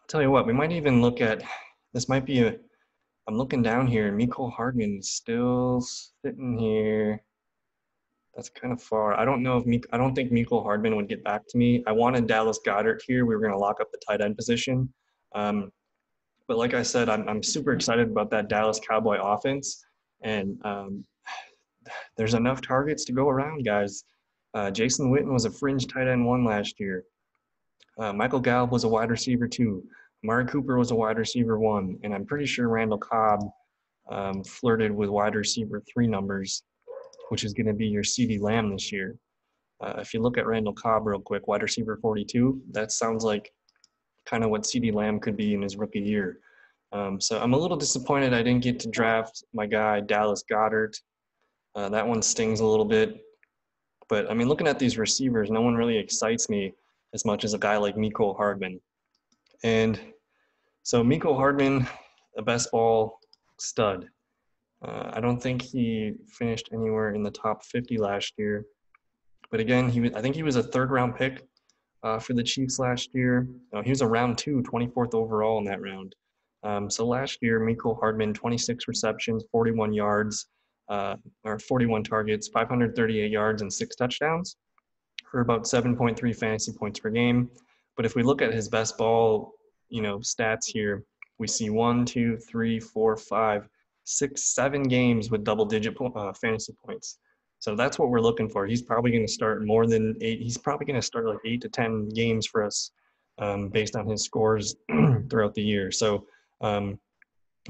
I'll tell you what, we might even look at this. Might be a. I'm looking down here. Mecole Hardman still sitting here. That's kind of far. I don't know if Meek, I don't think Mecole Hardman would get back to me. I wanted Dallas Goedert here. We were going to lock up the tight end position. Um, but like I said, I'm, I'm super excited about that Dallas Cowboy offense. And um, (sighs) there's enough targets to go around, guys. Uh, Jason Witten was a fringe tight end one last year. Uh, Michael Gallup was a wide receiver two. Amari Cooper was a wide receiver one. And I'm pretty sure Randall Cobb um, flirted with wide receiver three numbers which is going to be your CeeDee Lamb this year. Uh, if you look at Randall Cobb real quick, wide receiver 42, that sounds like kind of what CeeDee Lamb could be in his rookie year. Um, so I'm a little disappointed I didn't get to draft my guy Dallas Goedert. Uh, that one stings a little bit. But I mean, looking at these receivers, no one really excites me as much as a guy like Mecole Hardman. And so Mecole Hardman, a best ball stud. Uh, I don't think he finished anywhere in the top 50 last year. But again, he was, I think he was a third round pick uh, for the Chiefs last year. Uh, he was a round two, 24th overall in that round. Um, so last year, Mecole Hardman, 26 receptions, 41 yards, uh, or 41 targets, 538 yards, and six touchdowns for about 7.3 fantasy points per game. But if we look at his best ball, you know, stats here, we see one, two, three, four, five, six, seven games with double digit uh, fantasy points. So that's what we're looking for. He's probably going to start more than eight. He's probably going to start like eight to 10 games for us um, based on his scores (clears throat) throughout the year. So, um,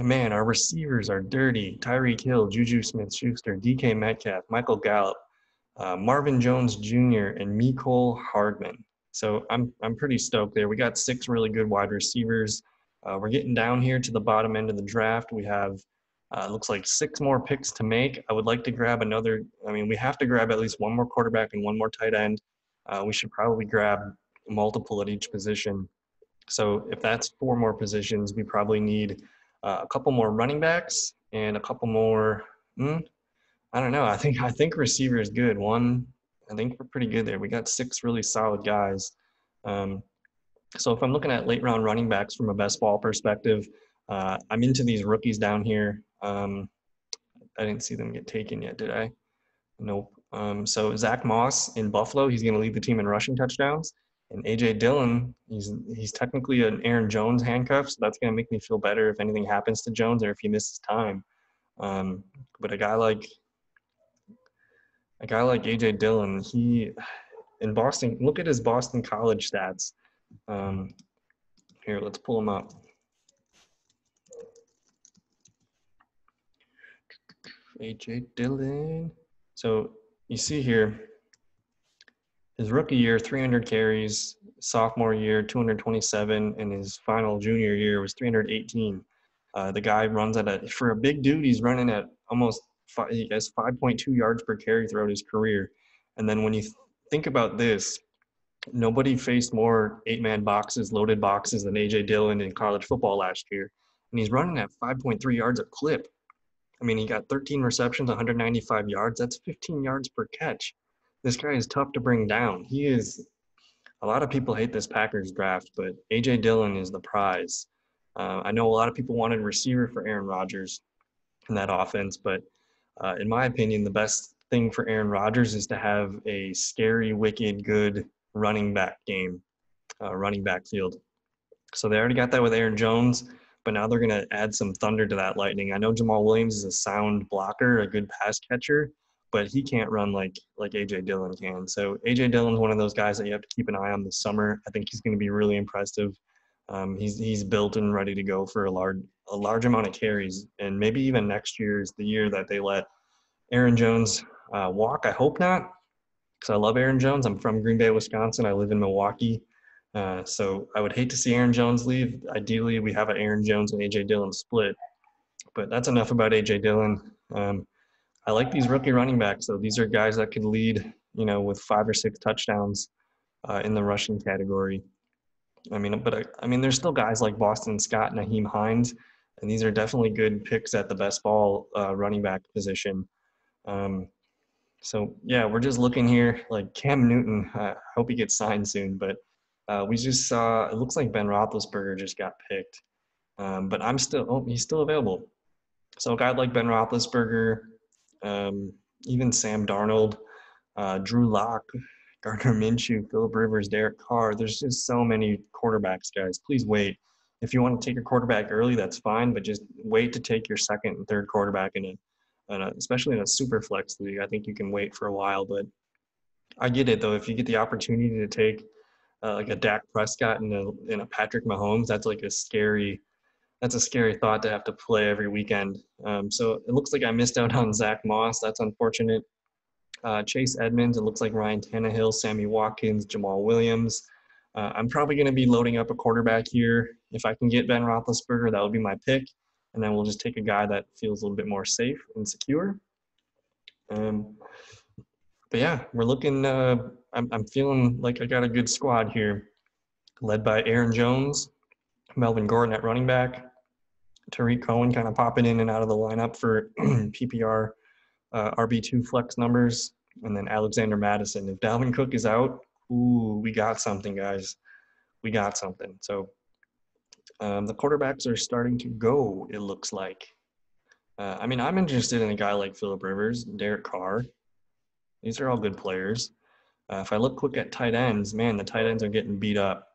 man, our receivers are dirty. Tyreek Hill, Juju Smith Schuster, DK Metcalf, Michael Gallup, uh, Marvin Jones Jr., and Mecole Hardman. So I'm, I'm pretty stoked there. We got six really good wide receivers. Uh, we're getting down here to the bottom end of the draft. We have Uh, looks like six more picks to make. I would like to grab another. I mean, we have to grab at least one more quarterback and one more tight end. Uh, we should probably grab multiple at each position. So if that's four more positions, we probably need uh, a couple more running backs and a couple more. Hmm, I don't know. I think I think receiver is good. One, I think we're pretty good there. We got six really solid guys. Um, so if I'm looking at late round running backs from a best ball perspective, uh, I'm into these rookies down here. Um, I didn't see them get taken yet, did I? Nope. Um, so Zach Moss in Buffalo, he's going to lead the team in rushing touchdowns. And AJ Dillon, he's he's technically an Aaron Jones handcuff, so that's going to make me feel better if anything happens to Jones or if he misses time. Um, but a guy like a guy like AJ Dillon, he in Boston. Look at his Boston College stats. Um, here, let's pull him up. AJ Dillon. So you see here, his rookie year, 300 carries, sophomore year, 227, and his final junior year was 318. Uh, the guy runs at a, for a big dude, he's running at almost, five, he has 5.2 yards per carry throughout his career. And then when you think about this, nobody faced more eight man boxes, loaded boxes than AJ Dillon in college football last year. And he's running at 5.3 yards a clip. I mean, he got 13 receptions, 195 yards. That's 15 yards per catch. This guy is tough to bring down. He is, a lot of people hate this Packers draft, but AJ Dillon is the prize. Uh, I know a lot of people wanted receiver for Aaron Rodgers in that offense, but uh, in my opinion, the best thing for Aaron Rodgers is to have a scary, wicked, good running back game, uh, running back field. So they already got that with Aaron Jones, but now they're going to add some thunder to that lightning. I know Jamaal Williams is a sound blocker, a good pass catcher, but he can't run like like AJ Dillon can. So AJ Dillon's one of those guys that you have to keep an eye on this summer. I think he's going to be really impressive. Um, he's he's built and ready to go for a large a large amount of carries, and maybe even next year is the year that they let Aaron Jones uh, walk. I hope not, because I love Aaron Jones. I'm from Green Bay, Wisconsin. I live in Milwaukee. Uh, so I would hate to see Aaron Jones leave. Ideally, we have an Aaron Jones and AJ Dillon split. But that's enough about AJ Dillon. Um, I like these rookie running backs, though. These are guys that could lead, you know, with five or six touchdowns uh, in the rushing category. I mean, but I, I, mean, there's still guys like Boston Scott, Nyheim Hines, and these are definitely good picks at the best ball uh, running back position. Um, so yeah, we're just looking here. Like Cam Newton, I hope he gets signed soon. But uh, we just saw it looks like Ben Roethlisberger just got picked, um, but I'm still oh he's still available. So a guy like Ben Roethlisberger, um, even Sam Darnold, uh, Drew Lock, (laughs) Gardner Minshew, Philip Rivers, Derek Carr. There's just so many quarterbacks, guys. Please wait. If you want to take a quarterback early, that's fine, but just wait to take your second and third quarterback in a in a, especially in a super flex league. I think you can wait for a while, but I get it though. If you get the opportunity to take uh, like a Dak Prescott and a, and a Patrick Mahomes, that's like a scary, that's a scary thought to have to play every weekend. Um, so it looks like I missed out on Zach Moss. That's unfortunate. Uh, Chase Edmonds, it looks like Ryan Tannehill, Sammy Watkins, Jamaal Williams. Uh, I'm probably going to be loading up a quarterback here. If I can get Ben Roethlisberger, that would be my pick and then we'll just take a guy that feels a little bit more safe and secure. Um, but yeah, we're looking. Uh, I'm, I'm feeling like I got a good squad here, led by Aaron Jones, Melvin Gordon at running back, Tarik Cohen kind of popping in and out of the lineup for (clears throat) PPR uh, RB2 flex numbers, and then Alexander Mattison. If Dalvin Cook is out, ooh, we got something, guys. We got something. So um, the quarterbacks are starting to go, it looks like. Uh, I mean, I'm interested in a guy like Philip Rivers, Derek Carr. These are all good players. Uh, if I look quick at tight ends, man, the tight ends are getting beat up.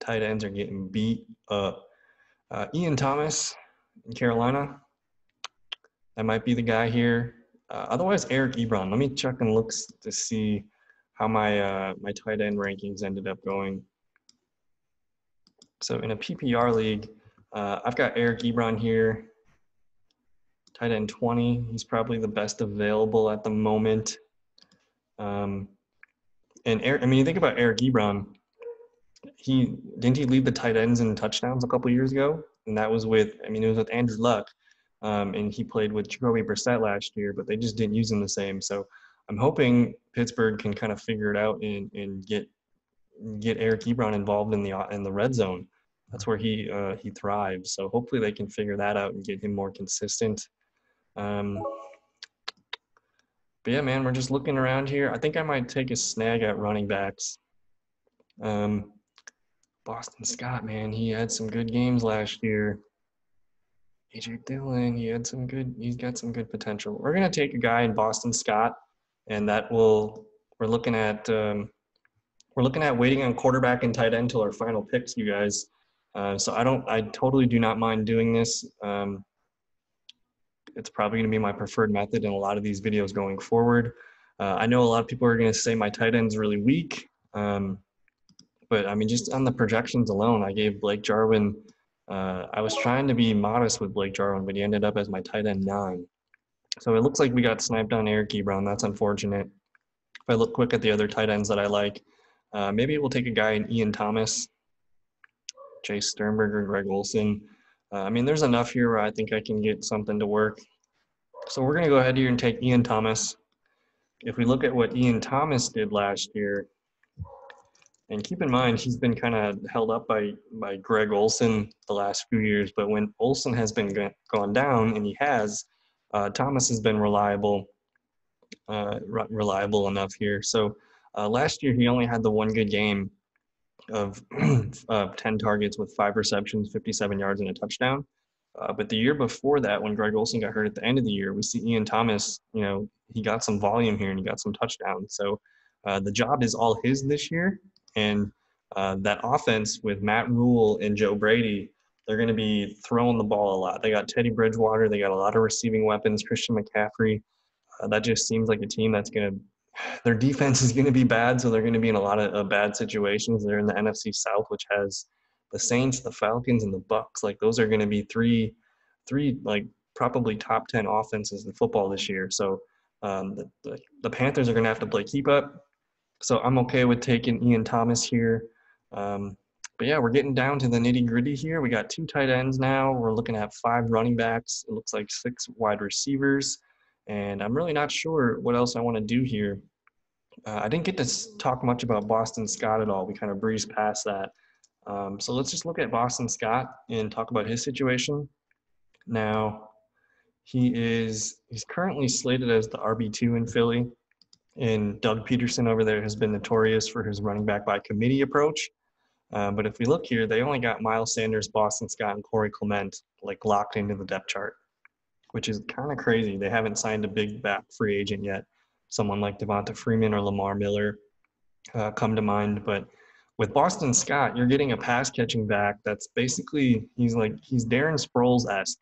Tight ends are getting beat up. Uh, Ian Thomas in Carolina, that might be the guy here. Uh, otherwise, Eric Ebron. Let me check and look to see how my uh, my tight end rankings ended up going. So in a PPR league, uh, I've got Eric Ebron here, tight end 20. He's probably the best available at the moment. Um, and Eric, I mean, you think about Eric Ebron, he didn't he lead the tight ends in touchdowns a couple years ago, and that was with I mean it was with Andrew Luck. um, and he played with Jacoby Brissett last year, but they just didn't use him the same. So I'm hoping Pittsburgh can kind of figure it out and, and get get Eric Ebron involved in the in the red zone. That's where he uh, he thrives. So hopefully they can figure that out and get him more consistent. Um, but yeah, man, we're just looking around here. I think I might take a snag at running backs. Um, Boston Scott, man, he had some good games last year. AJ Dillon, he had some good, he's got some good potential. We're gonna take a guy in Boston Scott, and that will. We're looking at um, we're looking at waiting on quarterback and tight end until our final picks, you guys. Uh, so I don't, I totally do not mind doing this. Um, it's probably going to be my preferred method in a lot of these videos going forward. Uh, I know a lot of people are going to say my tight end's really weak, um, but I mean, just on the projections alone, I gave Blake Jarwin. Uh, I was trying to be modest with Blake Jarwin, but he ended up as my tight end nine. So it looks like we got sniped on Eric Ebron. That's unfortunate. If I look quick at the other tight ends that I like, uh, maybe we'll take a guy in Ian Thomas, Jace Sternberger, Greg Olsen. Uh, I mean, there's enough here where I think I can get something to work. So we're going to go ahead here and take Ian Thomas. If we look at what Ian Thomas did last year, and keep in mind he's been kind of held up by by Greg Olsen the last few years, but when Olsen has been gone down, and he has, uh, Thomas has been reliable, uh, reliable enough here. So uh, last year he only had the one good game of (clears throat) uh, 10 targets with five receptions, 57 yards, and a touchdown. Uh, but the year before that, when Greg Olsen got hurt at the end of the year, we see Ian Thomas, you know, he got some volume here and he got some touchdowns. So uh, the job is all his this year. And uh, that offense with Matt Rhule and Joe Brady, they're going to be throwing the ball a lot. They got Teddy Bridgewater, they got a lot of receiving weapons, Christian McCaffrey. Uh, that just seems like a team that's going to their defense is going to be bad, so they're going to be in a lot of uh, bad situations. They're in the NFC South, which has the Saints, the Falcons, and the Bucks. Like those are going to be three, three like probably top ten offenses in football this year. So um, the, the, the Panthers are going to have to play keep up. So I'm okay with taking Ian Thomas here. Um, but yeah, we're getting down to the nitty gritty here. We got two tight ends now. We're looking at five running backs. It looks like six wide receivers. And I'm really not sure what else I want to do here. Uh, I didn't get to talk much about Boston Scott at all. We kind of breezed past that. Um, so let's just look at Boston Scott and talk about his situation. Now, he is he's currently slated as the RB2 in Philly. And Doug Pederson over there has been notorious for his running back by committee approach. Uh, but if we look here, they only got Miles Sanders, Boston Scott, and Corey Clement like locked into the depth chart which is kind of crazy. They haven't signed a big back free agent yet. Someone like Devonta Freeman or Lamar Miller uh, come to mind. But with Boston Scott, you're getting a pass catching back that's basically, he's like, he's Darren Sproles esque.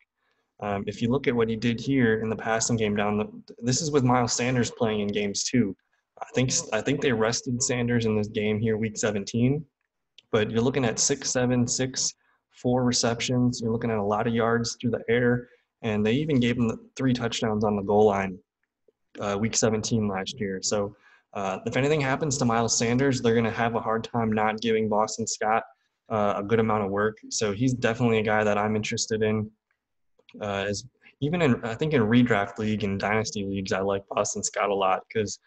Um, if you look at what he did here in the passing game down the, this is with Miles Sanders playing in games too. I think I think they rested Sanders in this game here, week 17. But you're looking at six, seven, six, four receptions. You're looking at a lot of yards through the air and they even gave him three touchdowns on the goal line uh, week 17 last year. So uh, if anything happens to Miles Sanders, they're going to have a hard time not giving Boston Scott uh, a good amount of work. So he's definitely a guy that I'm interested in. Uh, as even in I think in redraft league and dynasty leagues, I like Boston Scott a lot because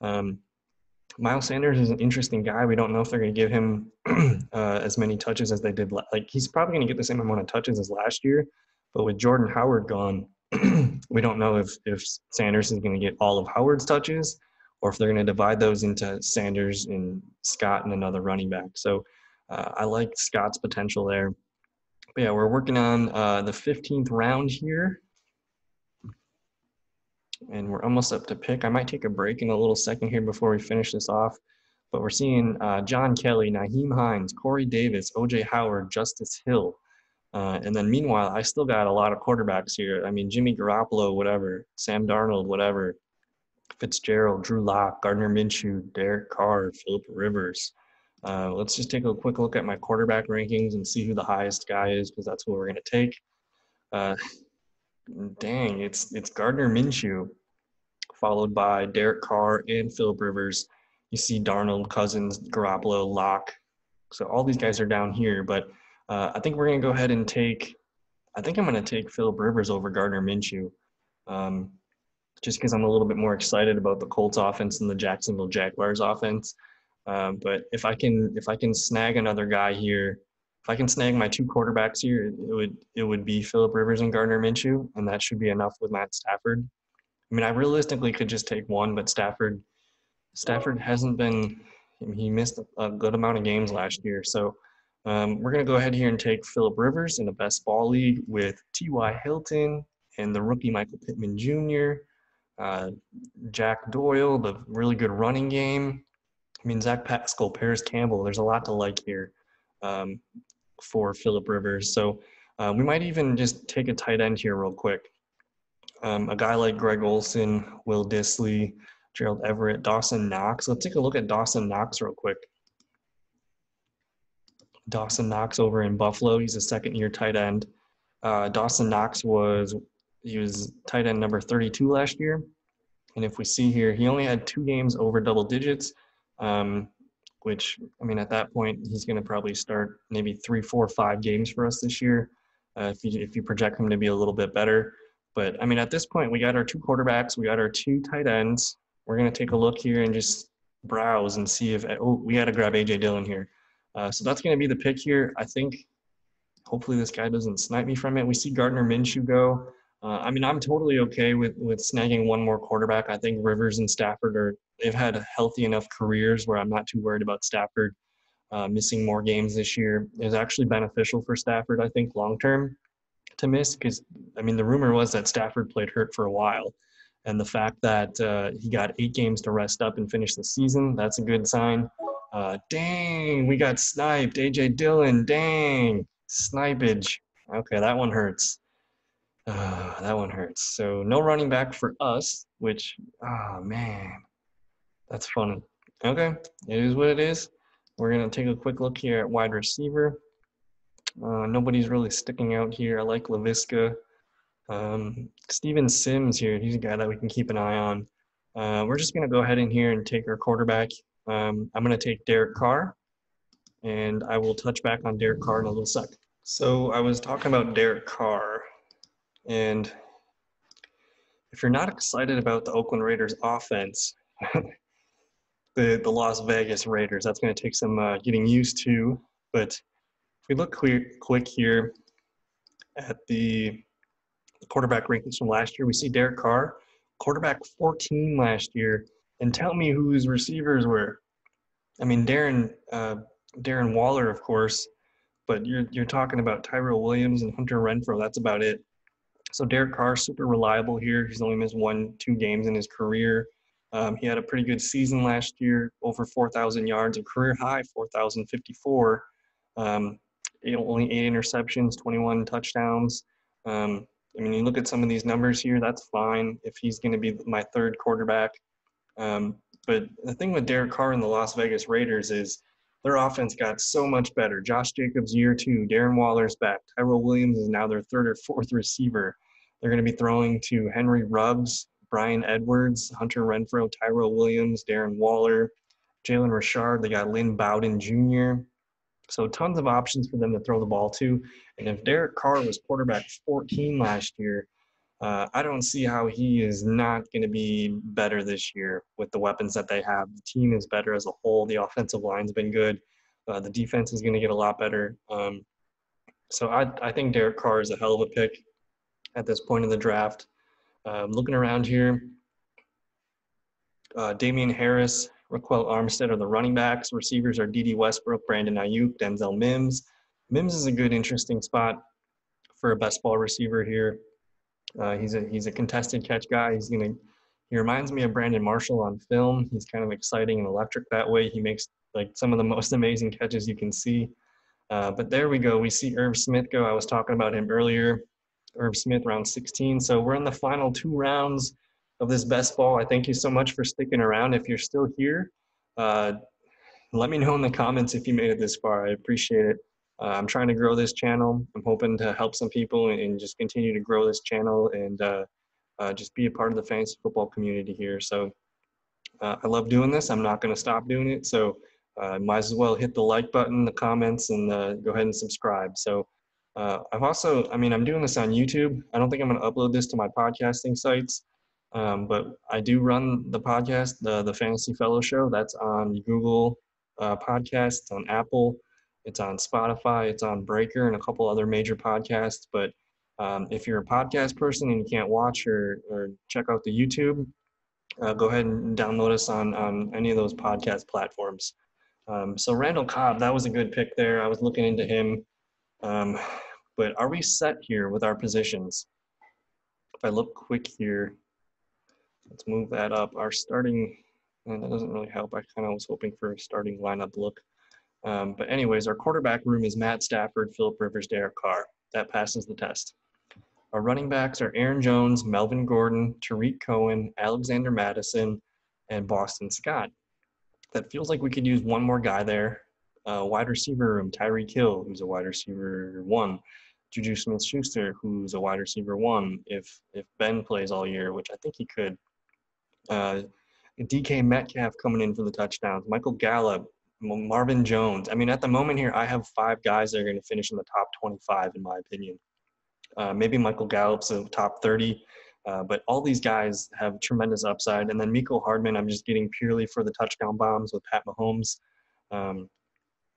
um, Miles Sanders is an interesting guy. We don't know if they're going to give him (clears throat) uh, as many touches as they did. Like he's probably going to get the same amount of touches as last year, but with Jordan Howard gone, (clears throat) we don't know if, if Sanders is going to get all of Howard's touches or if they're going to divide those into Sanders and Scott and another running back. So uh, I like Scott's potential there. But yeah, we're working on uh, the 15th round here. And we're almost up to pick. I might take a break in a little second here before we finish this off. But we're seeing uh, John Kelly, Nyheim Hines, Corey Davis, OJ Howard, Justice Hill, uh, and then meanwhile, I still got a lot of quarterbacks here. I mean, Jimmy Garoppolo, whatever, Sam Darnold, whatever, Fitzgerald, Drew Lock, Gardner Minshew, Derek Carr, Philip Rivers. Uh, let's just take a quick look at my quarterback rankings and see who the highest guy is because that's who we're going to take. Uh, dang, it's it's Gardner Minshew, followed by Derek Carr and Philip Rivers. You see Darnold, Cousins, Garoppolo, Lock. So all these guys are down here, but – uh, I think we're going to go ahead and take I think I'm going to take Philip Rivers over Gardner Minshew. Um, just because I'm a little bit more excited about the Colts offense and the Jacksonville Jaguars offense. Um, but if I can if I can snag another guy here, if I can snag my two quarterbacks here, it would it would be Philip Rivers and Gardner Minshew, and that should be enough with Matt Stafford. I mean, I realistically could just take one, but Stafford Stafford hasn't been he missed a good amount of games last year, so. Um, we're going to go ahead here and take Philip Rivers in the best ball league with T.Y. Hilton and the rookie Michael Pittman Jr uh, Jack Doyle, the really good running game. I mean, Zach Pascal, Parris Campbell, there's a lot to like here um, for Philip Rivers. So uh, we might even just take a tight end here real quick. Um, a guy like Greg Olsen, Will Dissly, Gerald Everett, Dawson Knox. Let's take a look at Dawson Knox real quick. Dawson Knox over in Buffalo. He's a second year tight end. Uh, Dawson Knox was he was tight end number 32 last year. And if we see here, he only had two games over double digits, um, which, I mean, at that point, he's going to probably start maybe three, four, five games for us this year uh, if, you, if you project him to be a little bit better. But, I mean, at this point, we got our two quarterbacks, we got our two tight ends. We're going to take a look here and just browse and see if, oh, we got to grab A.J. Dillon here. Uh, so that's going to be the pick here. I think hopefully this guy doesn't snipe me from it. We see Gardner Minshew go. Uh, I mean, I'm totally okay with with snagging one more quarterback. I think Rivers and Stafford are they've had healthy enough careers where I'm not too worried about Stafford uh, missing more games this year. Is actually beneficial for Stafford, I think, long term to miss because I mean the rumor was that Stafford played hurt for a while, and the fact that uh, he got eight games to rest up and finish the season that's a good sign. Uh, dang, we got sniped. AJ Dillon, dang, snipage. Okay, that one hurts. Uh, that one hurts. So no running back for us, which, oh man, that's funny. Okay, it is what it is. We're going to take a quick look here at wide receiver. Uh, nobody's really sticking out here. I like Laviska. Um, Steven Sims here, he's a guy that we can keep an eye on. Uh, we're just going to go ahead in here and take our quarterback. Um, I'm going to take Derek Carr, and I will touch back on Derek Carr in a little sec. So I was talking about Derek Carr. And if you're not excited about the Oakland Raiders offense, (laughs) the, the Las Vegas Raiders, that's going to take some uh, getting used to. But if we look quick, quick here at the quarterback rankings from last year, we see Derek Carr, quarterback 14 last year. And tell me who his receivers were. I mean, Darren, uh, Darren Waller, of course, but you're, you're talking about Tyrell Williams and Hunter Renfrow. That's about it. So Derek Carr super reliable here. He's only missed one, two games in his career. Um, he had a pretty good season last year, over 4,000 yards, a career high 4,054. Um, only eight interceptions, 21 touchdowns. Um, I mean, you look at some of these numbers here, that's fine if he's going to be my third quarterback. Um, but the thing with Derek Carr and the Las Vegas Raiders is their offense got so much better. Josh Jacobs, year two. Darren Waller's back. Tyrell Williams is now their third or fourth receiver. They're going to be throwing to Henry Ruggs, Bryan Edwards, Hunter Renfrow, Tyrell Williams, Darren Waller, Jalen Richard. They got Lynn Bowden Jr. So tons of options for them to throw the ball to. And if Derek Carr was quarterback 14 last year, uh, I don't see how he is not going to be better this year with the weapons that they have. The team is better as a whole. The offensive line's been good. Uh, the defense is going to get a lot better. Um, so I, I think Derek Carr is a hell of a pick at this point in the draft. Um, looking around here, uh, Damien Harris, Ryquell Armstead are the running backs. Receivers are Dede Westbrook, Brandon Aiyuk, Denzel Mims. Mims is a good, interesting spot for a best ball receiver here. Uh, he's a he's a contested catch guy. He's gonna he reminds me of Brandon Marshall on film. He's kind of exciting and electric that way. He makes like some of the (laughs) most amazing catches you can see. Uh, but there we go. We see Irv Smith go. I was talking about him earlier. Irv Smith, round 16. So we're in the final two rounds of this best ball. I thank you so much for sticking around. If you're still here, uh, let me know in the comments if you made it this far. I appreciate it. Uh, I'm trying to grow this channel. I'm hoping to help some people and, and just continue to grow this channel and uh, uh just be a part of the fantasy football community here. So uh, I love doing this. I'm not going to stop doing it. So uh, might as well hit the like button, the comments, and go ahead and subscribe. So Uh, I've also, I mean, I'm doing this on YouTube. I don't think I'm going to upload this to my podcasting sites, um, but I do run the podcast, the the Fantasy Fellow Show. That's on Google uh, Podcasts, on Apple, it's on Spotify, it's on Breaker, and a couple other major podcasts. But um, if you're a podcast person and you can't watch or, or check out the YouTube, uh, go ahead and download us on, on any of those podcast platforms. Um, so Randall Cobb, that was a good pick there. I was looking into him. Um, but are we set here with our positions? If I look quick here, let's move that up. Our starting, and that doesn't really help. I kind of was hoping for a starting lineup look. Um, but anyways, our quarterback room is Matt Stafford, Philip Rivers, Derek Carr. That passes the test. Our running backs are Aaron Jones, Melvin Gordon, Tarik Cohen, Alexander Mattison, and Boston Scott. That feels like we could use one more guy there. Uh, wide receiver room, Tyreek Hill, who's a wide receiver one. Juju Smith Schuster, who's a wide receiver one, if if Ben plays all year, which I think he could. Uh, DK Metcalf coming in for the touchdowns. Michael Gallup, Marvin Jones. I mean, at the moment here, I have five guys that are going to finish in the top 25, in my opinion. Uh, maybe Michael Gallup's a top 30, uh, but all these guys have tremendous upside. And then Mecole Hardman, I'm just getting purely for the touchdown bombs with Pat Mahomes. Um,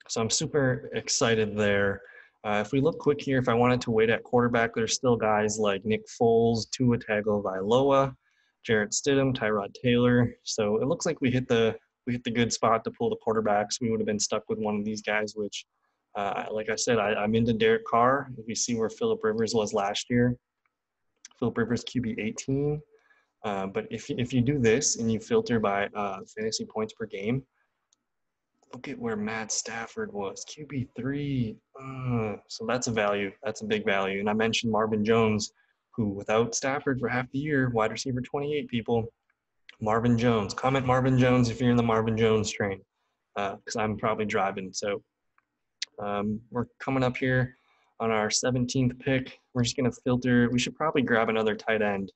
so I'm super excited there. Uh, if we look quick here, if I wanted to wait at quarterback, there's still guys like Nick Foles, Tua Tagovailoa, Jarrett Stidham, Tyrod Taylor. So it looks like we hit the we hit the good spot to pull the quarterbacks. We would have been stuck with one of these guys, which uh, like I said, I, am into Derek Carr. We see where Philip Rivers was last year. Philip Rivers QB 18. Uh, but if if you do this and you filter by uh, fantasy points per game, look at where Matt Stafford was QB three. Uh, so that's a value. That's a big value. And I mentioned Marvin Jones, who without Stafford for half the year, wide receiver 28 people. Marvin Jones. Comment Marvin Jones if you're in the Marvin Jones train, because uh, I'm probably driving. So um, we're coming up here on our 17th pick. We're just going to filter. We should probably grab another tight end.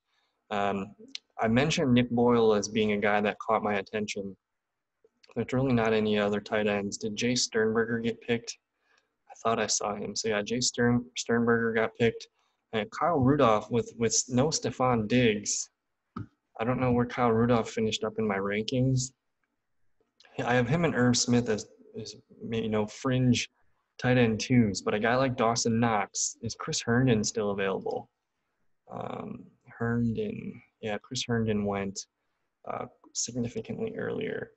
Um, I mentioned Nick Boyle as being a guy that caught my attention. There's really not any other tight ends. Did Jace Sternberger get picked? I thought I saw him. So yeah, Jay Stern, Sternberger got picked. And Kyle Rudolph with with no Stefon Diggs. I don't know where Kyle Rudolph finished up in my rankings. I have him and Irv Smith as, as you know fringe tight end twos, but a guy like Dawson Knox, is Chris Herndon still available? Um, Herndon, yeah, Chris Herndon went uh, significantly earlier.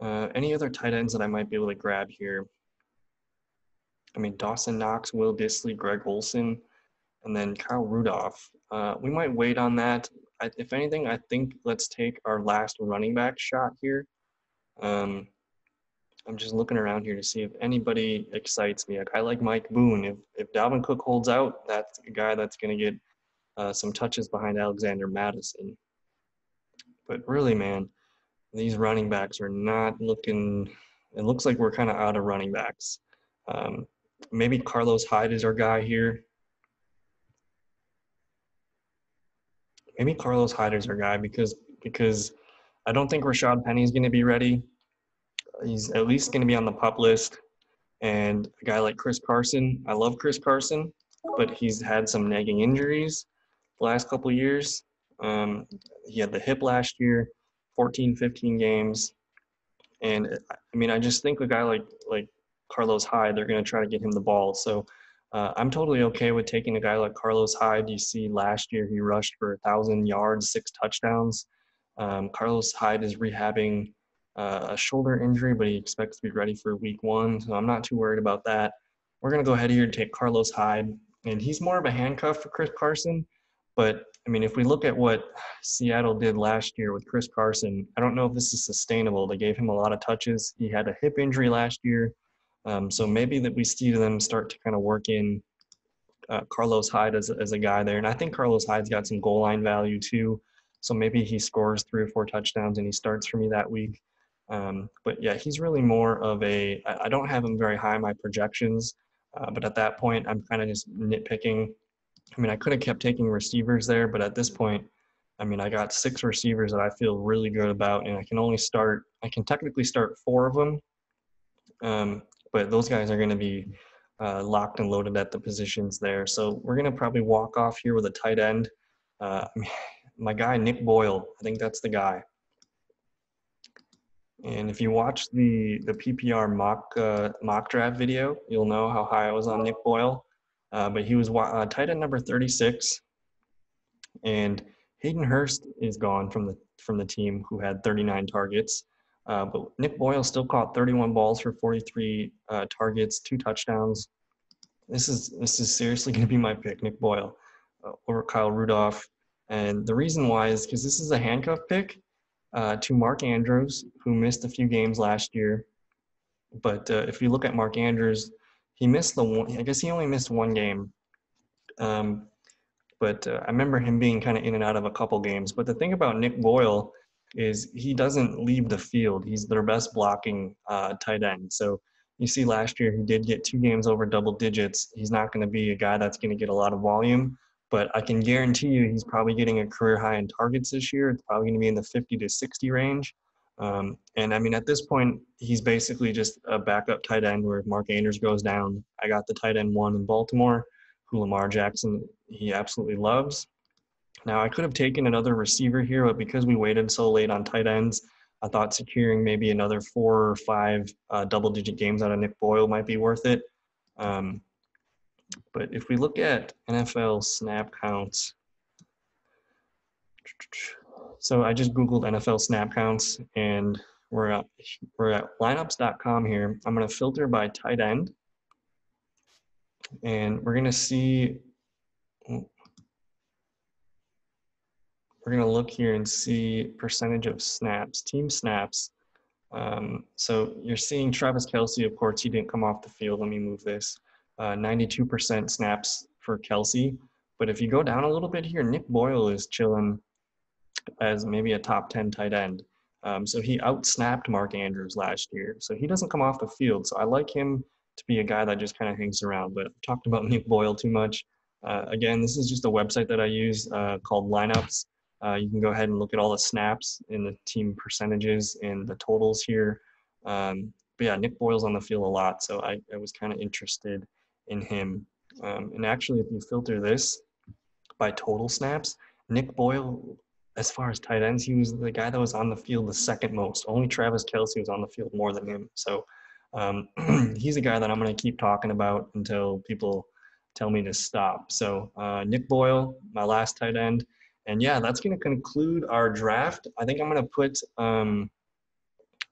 Uh, any other tight ends that I might be able to grab here? I mean, Dawson Knox, Will Dissly, Greg Olsen, and then Kyle Rudolph. Uh, we might wait on that. I, if anything, I think let's take our last running back shot here. Um, I'm just looking around here to see if anybody excites me. I like Mike Boone. If if Dalvin Cook holds out, that's a guy that's going to get uh, some touches behind Alexander Mattison. But really, man, these running backs are not looking. It looks like we're kind of out of running backs. Um, maybe Carlos Hyde is our guy here. Maybe Carlos Hyde is our guy because because I don't think Rashaad Penny is going to be ready he's at least going to be on the pup list. And a guy like Chris Carson, I love Chris Carson, but he's had some nagging injuries the last couple years. Um, he had the hip last year, 14, 15 games. And I mean, I just think a guy like like Carlos Hyde, they're going to try to get him the ball. So uh, I'm totally okay with taking a guy like Carlos Hyde. You see, last year he rushed for a thousand yards, six touchdowns. Um, Carlos Hyde is rehabbing uh, a shoulder injury, but he expects to be ready for week one. So I'm not too worried about that. We're going to go ahead here and take Carlos Hyde. And he's more of a handcuff for Chris Carson. But I mean, if we look at what Seattle did last year with Chris Carson, I don't know if this is sustainable. They gave him a lot of touches. He had a hip injury last year. Um, so maybe that we see them start to kind of work in uh, Carlos Hyde as, as a guy there. And I think Carlos Hyde's got some goal line value too. So maybe he scores three or four touchdowns and he starts for me that week. Um, but yeah, he's really more of a. I don't have him very high in my projections, uh, but at that point, I'm kind of just nitpicking. I mean, I could have kept taking receivers there, but at this point, I mean, I got six receivers that I feel really good about, and I can only start. I can technically start four of them, um, but those guys are going to be uh, locked and loaded at the positions there. So we're going to probably walk off here with a tight end. Uh, (sighs) my guy, Nick Boyle, I think that's the guy. And if you watch the, the PPR mock, uh, mock draft video, you'll know how high I was on Nick Boyle. Uh, but he was uh, tight end number 36. And Hayden Hurst is gone from the, from the team who had 39 targets. Uh, but Nick Boyle still caught 31 balls for 43 uh, targets, two touchdowns. This is this is seriously (laughs) going to be my pick, Nick Boyle, uh, over Kyle Rudolph. And the reason why is because this is a handcuff pick uh, to Mark Andrews, who missed a few games last year. But uh, if you look at Mark Andrews, he missed the one. I guess he only missed one game. Um, but uh, I remember him being kind of in and out of a couple games. But the thing about Nick Boyle is he doesn't leave the field. He's their best blocking uh, tight end. So you see last year he did get two games over double digits. He's not going to be a guy that's going to get a lot of volume, but I can guarantee you he's probably getting a career high in targets this year. It's probably going to be in the 50 to 60 range. Um, and I mean, at this point, he's basically just a backup tight end where Mark Andrews goes down, I got the tight end one in Baltimore, who Lamar Jackson he absolutely loves. Now, I could have taken another receiver here, but because we waited so late on tight ends, I thought securing maybe another four or five uh, double digit games out of Nick Boyle might be worth it. Um, but if we look at NFL snap counts, so I just Googled NFL snap counts and we're at, we're at lineups.com here. I'm going to filter by tight end and we're going to see we're going to look here and see percentage of snaps, team snaps. Um, so you're seeing Travis Kelce, of course, he didn't come off the field. Let me move this. 92% uh, snaps for Kelce. But if you go down a little bit here, Nick Boyle is chilling as maybe a top 10 tight end. Um, so he outsnapped Mark Andrews last year. So he doesn't come off the field. So I like him to be a guy that just kind of hangs around. But I've talked about (laughs) Nick Boyle too much. Uh, again, this is just a website that I use uh, called Lineups. Uh, you can go ahead and look at all the snaps and the team percentages and the totals here. Um, but yeah, Nick Boyle's on the field a lot, so I, I was kind of interested in him. Um, and actually, if you filter this by total snaps, Nick Boyle, as far as tight ends, he was the guy that was on the field the second most. Only Travis Kelce was on the field more than him. So um, (clears throat) he's a guy that I'm going to keep talking about until people tell me to stop. So uh, Nick Boyle, my last tight end. And yeah, that's going to conclude our draft. I think I'm going to put, um,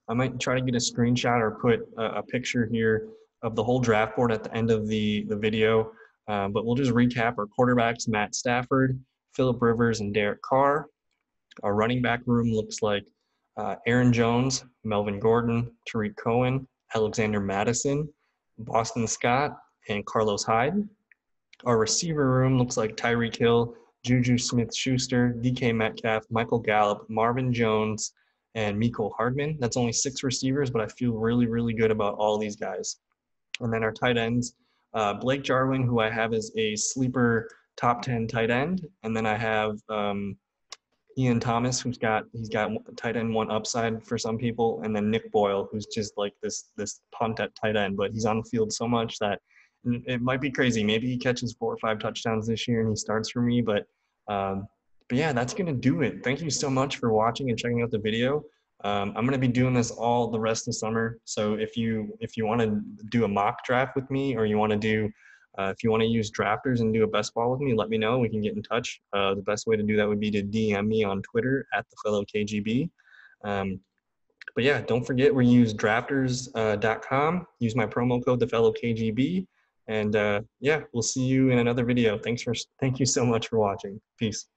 I might try to get a screenshot or put a, a, picture here of the whole draft board at the end of the, the video. Uh, but we'll just recap our quarterbacks, Matt Stafford, Philip Rivers, and Derek Carr. Our running back room looks like uh, Aaron Jones, Melvin Gordon, Tarik Cohen, Alexander Mattison, Boston Scott, and Carlos Hyde. Our receiver room looks like Tyreek Hill, Juju Smith Schuster, DK Metcalf, Michael Gallup, Marvin Jones, and Mecole Hardman. That's only six receivers, but I feel really, really good about all these guys. And then our tight ends, uh, Blake Jarwin, who I have as a sleeper top 10 tight end. And then I have um, Ian Thomas, who's got he's got tight end one upside for some people, and then Nick Boyle, who's just like this this punt at tight end, but he's on the field so much that it might be crazy. Maybe he catches four or five touchdowns this year and he starts for me, but um, but yeah, that's gonna do it. Thank you so much for watching and checking out the video. Um, I'm gonna be doing this all the rest of summer. So if you if you want to do a mock draft with me, or you want to do uh, if you want to use drafters and do a best ball with me, let me know. We can get in touch. Uh, the best way to do that would be to DM me on Twitter at the fellow KGB. Um, but yeah, don't forget we use drafters.com. Uh, use my promo code the fellow KGB and uh, yeah, we'll see you in another video. Thanks for thank you so much for watching. Peace.